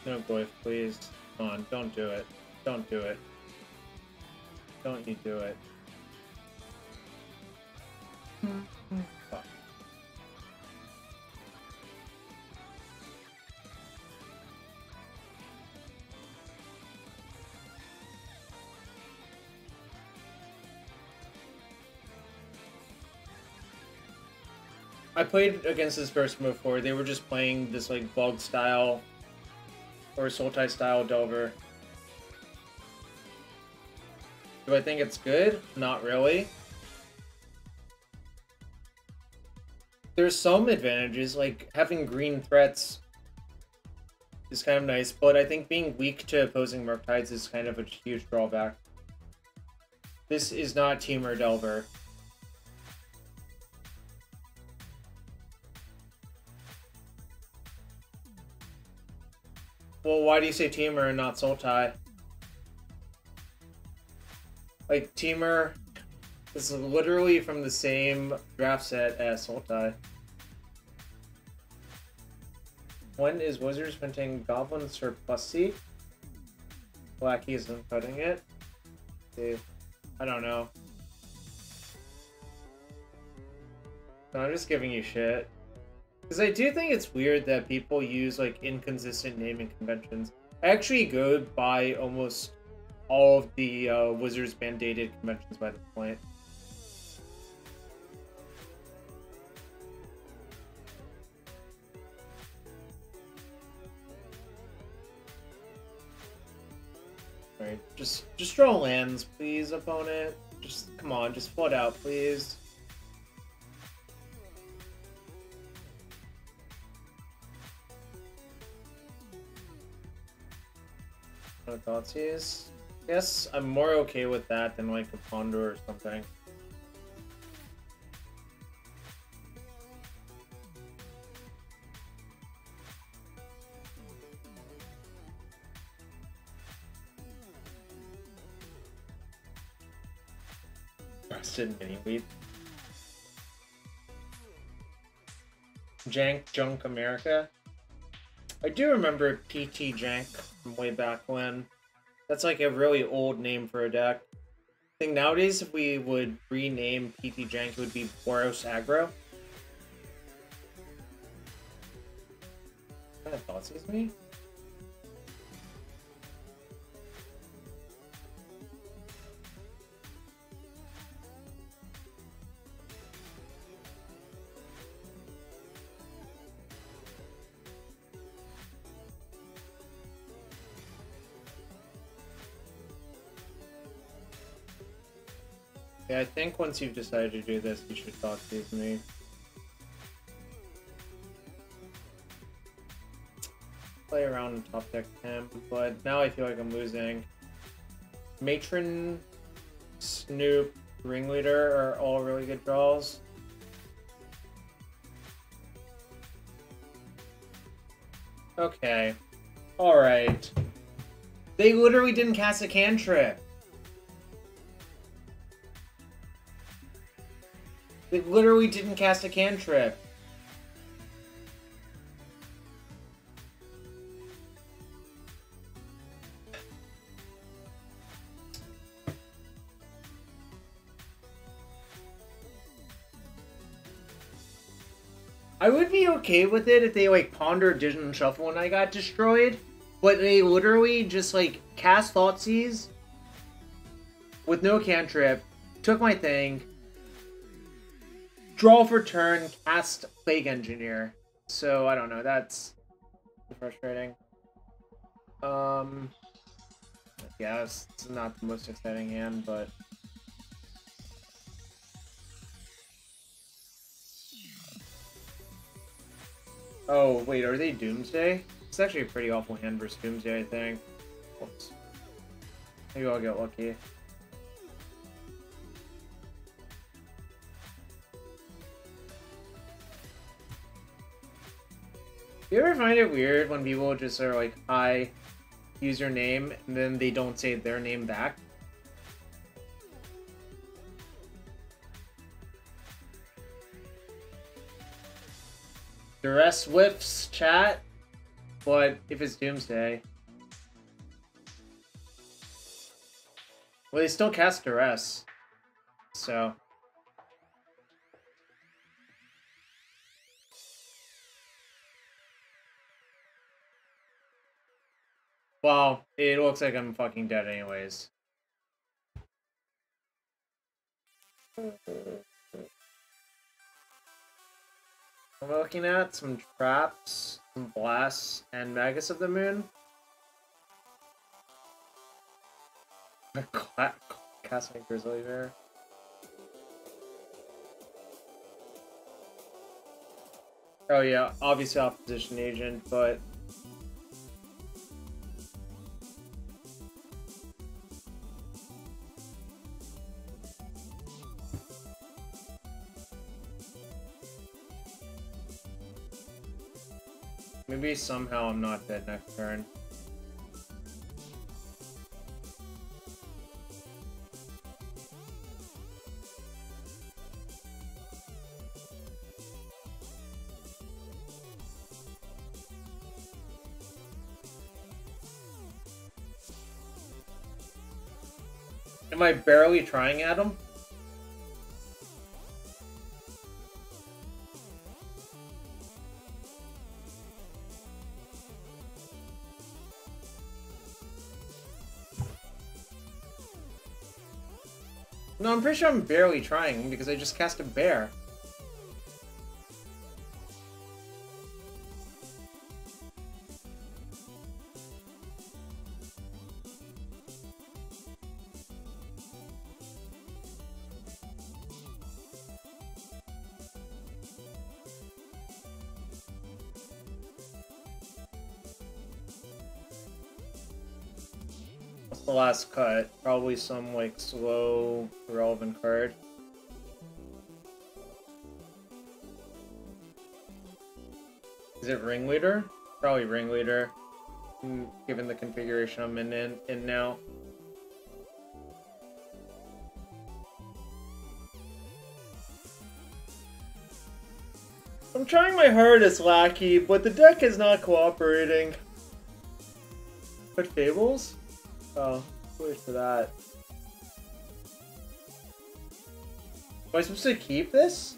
No, boy, please. Come on, don't do it. Don't do it. Don't you do it. Hmm. I played against this person before. They were just playing this like bug style or Sultai style Delver. Do I think it's good? Not really. There's some advantages, like having green threats is kind of nice, but I think being weak to opposing Murktides is kind of a huge drawback. This is not Temur Delver. Well, why do you say Temur and not Sultai? Like, Temur is literally from the same draft set as Sultai. When is Wizards minting Goblin Surplusy? Black isn't cutting it. See, I don't know. No, I'm just giving you shit. Because I do think it's weird that people use like inconsistent naming conventions. I actually go by almost all of the uh, Wizards mandated conventions by this point. Alright, just just draw lands, please, opponent. Just come on, just flood out, please. No thoughts. Yes, I'm more okay with that than like a ponder or something. Rusted mini wheat. Jank Junk America. I do remember PT Jank from way back when. That's like a really old name for a deck. I think nowadays if we would rename PT Jank, it would be Boros Aggro. Kind of me? Yeah, I think once you've decided to do this, you should talk to me. Play around in top deck temp, but now I feel like I'm losing. Matron, Snoop, Ringleader are all really good draws. Okay. Alright. They literally didn't cast a cantrip. They literally didn't cast a cantrip. I would be okay with it if they like ponder didn't shuffle when I got destroyed, but they literally just like cast Thoughtseize with no cantrip, took my thing, draw for turn, cast Plague Engineer. So I don't know. That's frustrating. Um, yeah, it's, not the most exciting hand, but. Oh, wait, are they Doomsday? It's actually a pretty awful hand versus Doomsday, I think. Oops. Maybe I'll get lucky. You ever find it weird when people just are like, hi, use your name, and then they don't say their name back? Duress whiffs chat, but if it's Doomsday. Well, they still cast Duress, so. Well, it looks like I'm fucking dead anyways. I'm looking at some traps, some blasts, and Magus of the Moon. Casting Grizzly Bear. Oh yeah, obviously opposition agent, but Maybe somehow I'm not dead next turn. Am I barely trying at him? I'm pretty sure I'm barely trying because I just cast a bear. last cut. Probably some like slow relevant card. Is it ringleader? Probably ringleader. Given the configuration I'm in, in, in now. I'm trying my hardest, Lackey, but the deck is not cooperating. But Fables? Oh, for that? Am I supposed to keep this?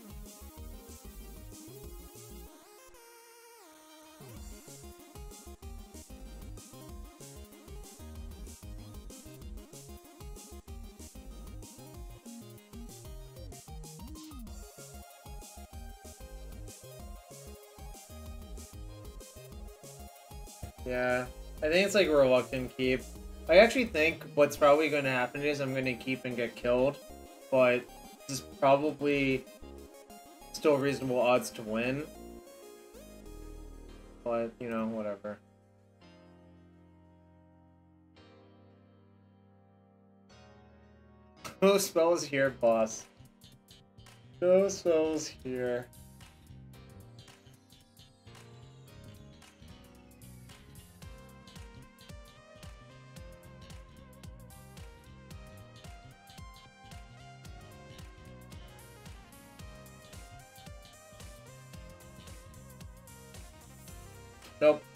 Yeah, I think it's like reluctant keep. I actually think what's probably going to happen is I'm going to keep and get killed, but this is probably still reasonable odds to win. But, you know, whatever. No spells here, boss. No spells here.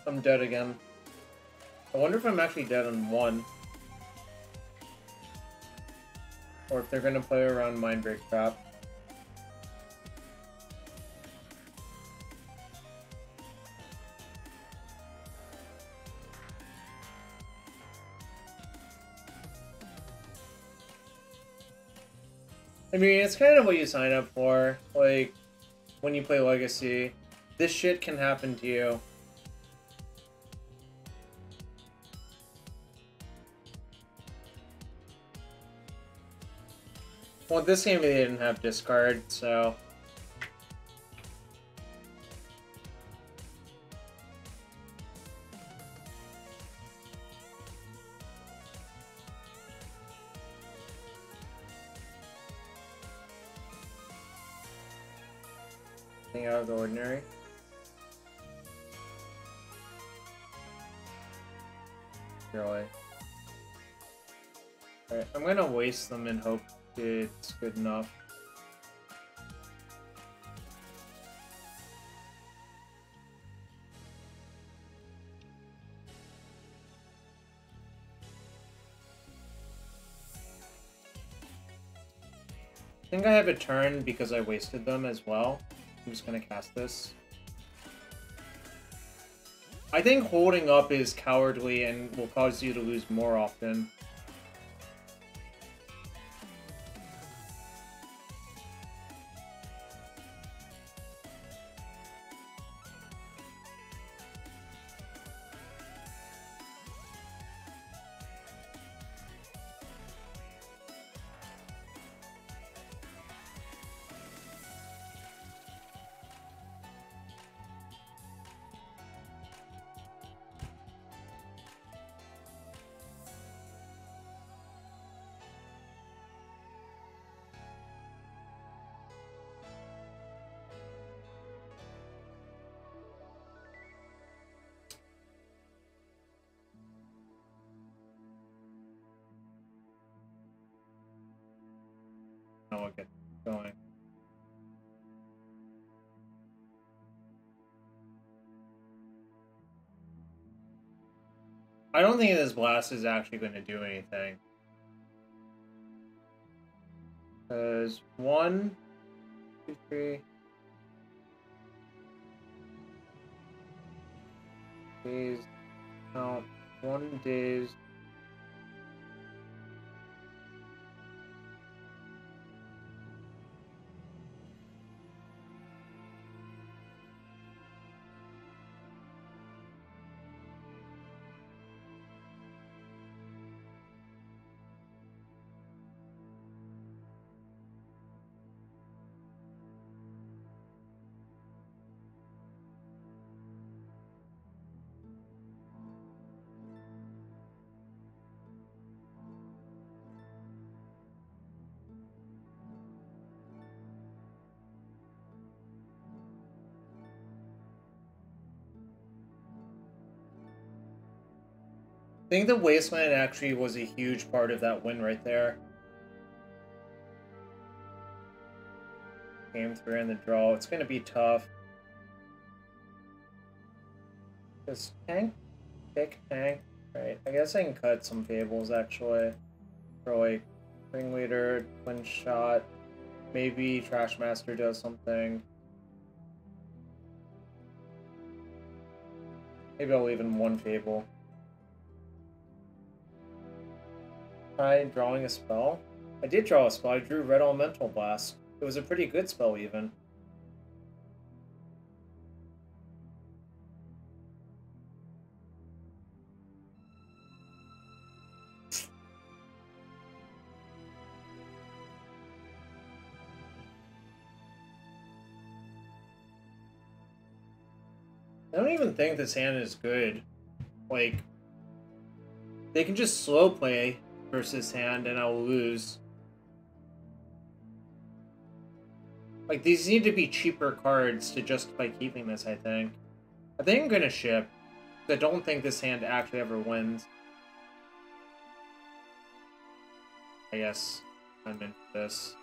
I'm dead again. I wonder if I'm actually dead on one. Or if they're gonna play around Mindbreak Trap. I mean, it's kind of what you sign up for. Like, when you play Legacy, this shit can happen to you. Well, this game they didn't have discard, so... Anything out of the ordinary. Really. Alright, I'm gonna waste them in hope it's good enough. I think I have a turn because I wasted them as well. I'm just gonna cast this. I think holding up is cowardly and will cause you to lose more often. How it gets going. I don't think this blast is actually going to do anything. Because one, two, three. Days. Count. One days. I think the Wasteland actually was a huge part of that win right there. Game three in the draw. It's going to be tough. Just tank, pick tank. Right. I guess I can cut some fables actually. For like ringleader, twin shot. Maybe Trash Master does something. Maybe I'll leave in one fable. Try drawing a spell? I did draw a spell. I drew Red Elemental Blast. It was a pretty good spell, even. I don't even think this hand is good. Like, they can just slow play versus hand and I'll lose. Like, these need to be cheaper cards to justify keeping this, I think. I think I'm gonna ship. I don't think this hand actually ever wins. I guess I'm into this.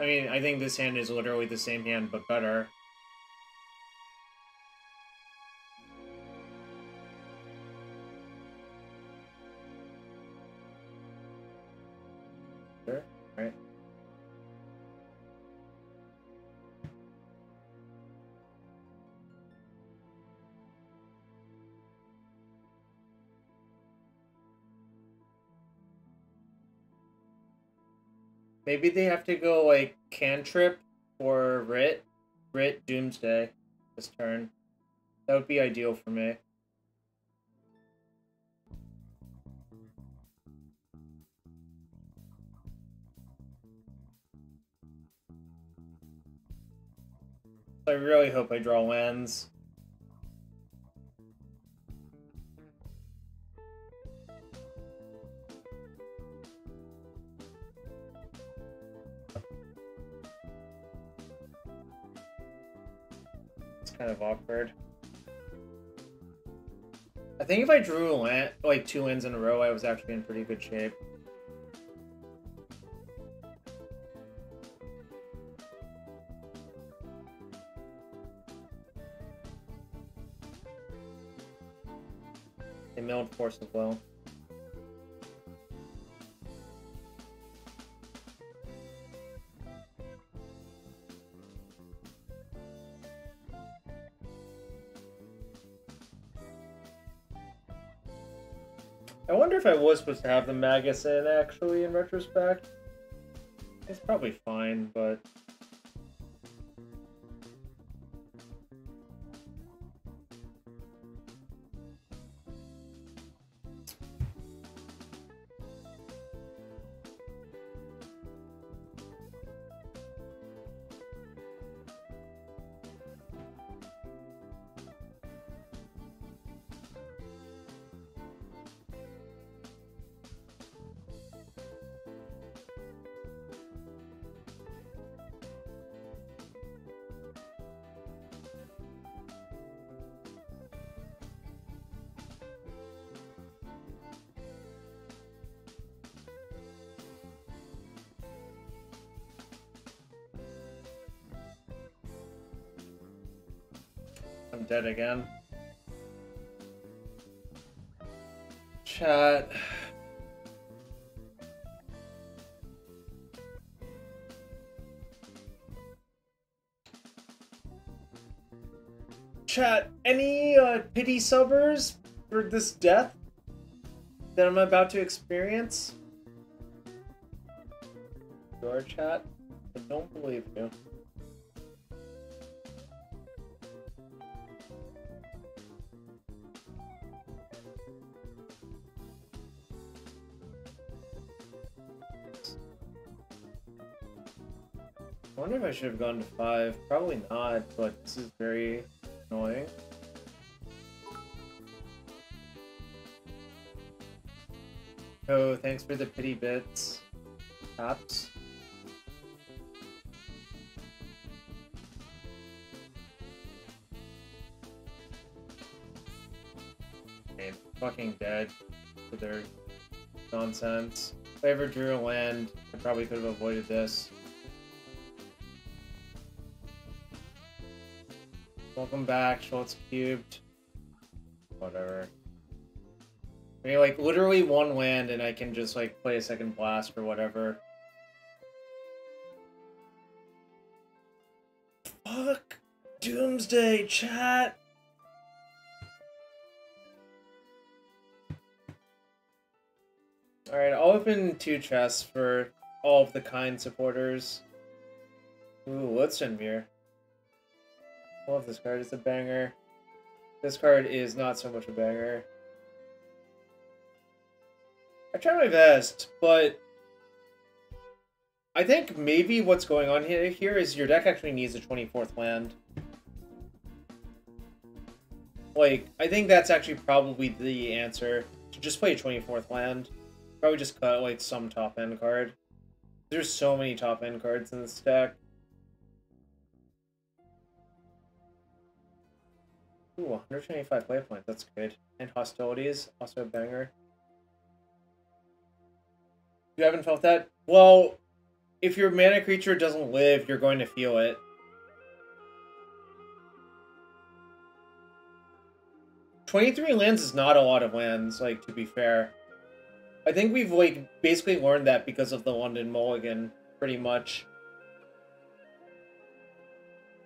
I mean, I think this hand is literally the same hand, but better. Maybe they have to go like cantrip or writ, writ doomsday this turn. That would be ideal for me. I really hope I draw lands. Kind of awkward. I think if I drew a land, like two lands in a row, I was actually in pretty good shape. They milled Force of Will. Was supposed to have the Magus in, actually, in retrospect. It's probably fine, but... dead again. Chat. Chat, any uh, pity subbers for this death that I'm about to experience? Your chat? I don't believe you. I should have gone to five. Probably not, but this is very annoying. Oh, thanks for the pity bits. Taps. Okay, fucking dead for their nonsense. If I ever drew a land, I probably could have avoided this. Welcome back, Schultz Cubed. Whatever. I mean, like, literally one land and I can just, like, play a second blast or whatever. Fuck! Doomsday, chat! Alright, I'll open two chests for all of the kind supporters. Ooh, in here? I love this card. It's a banger. This card is not so much a banger. I try my best, but I think maybe what's going on here, here is your deck actually needs a 24th land. Like, I think that's actually probably the answer. To just play a 24th land. Probably just cut, like, some top-end card. There's so many top-end cards in this deck. Ooh, 125 play points. That's good. And hostilities, also a banger. You haven't felt that? Well, if your mana creature doesn't live, you're going to feel it. Twenty-three lands is not a lot of lands, like, to be fair. I think we've, like, basically learned that because of the London Mulligan, pretty much.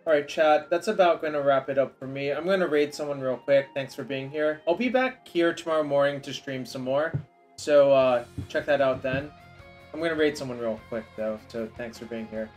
Alright, chat, that's about going to wrap it up for me. I'm going to raid someone real quick. Thanks for being here. I'll be back here tomorrow morning to stream some more. So, uh, check that out then. I'm going to raid someone real quick, though, so thanks for being here.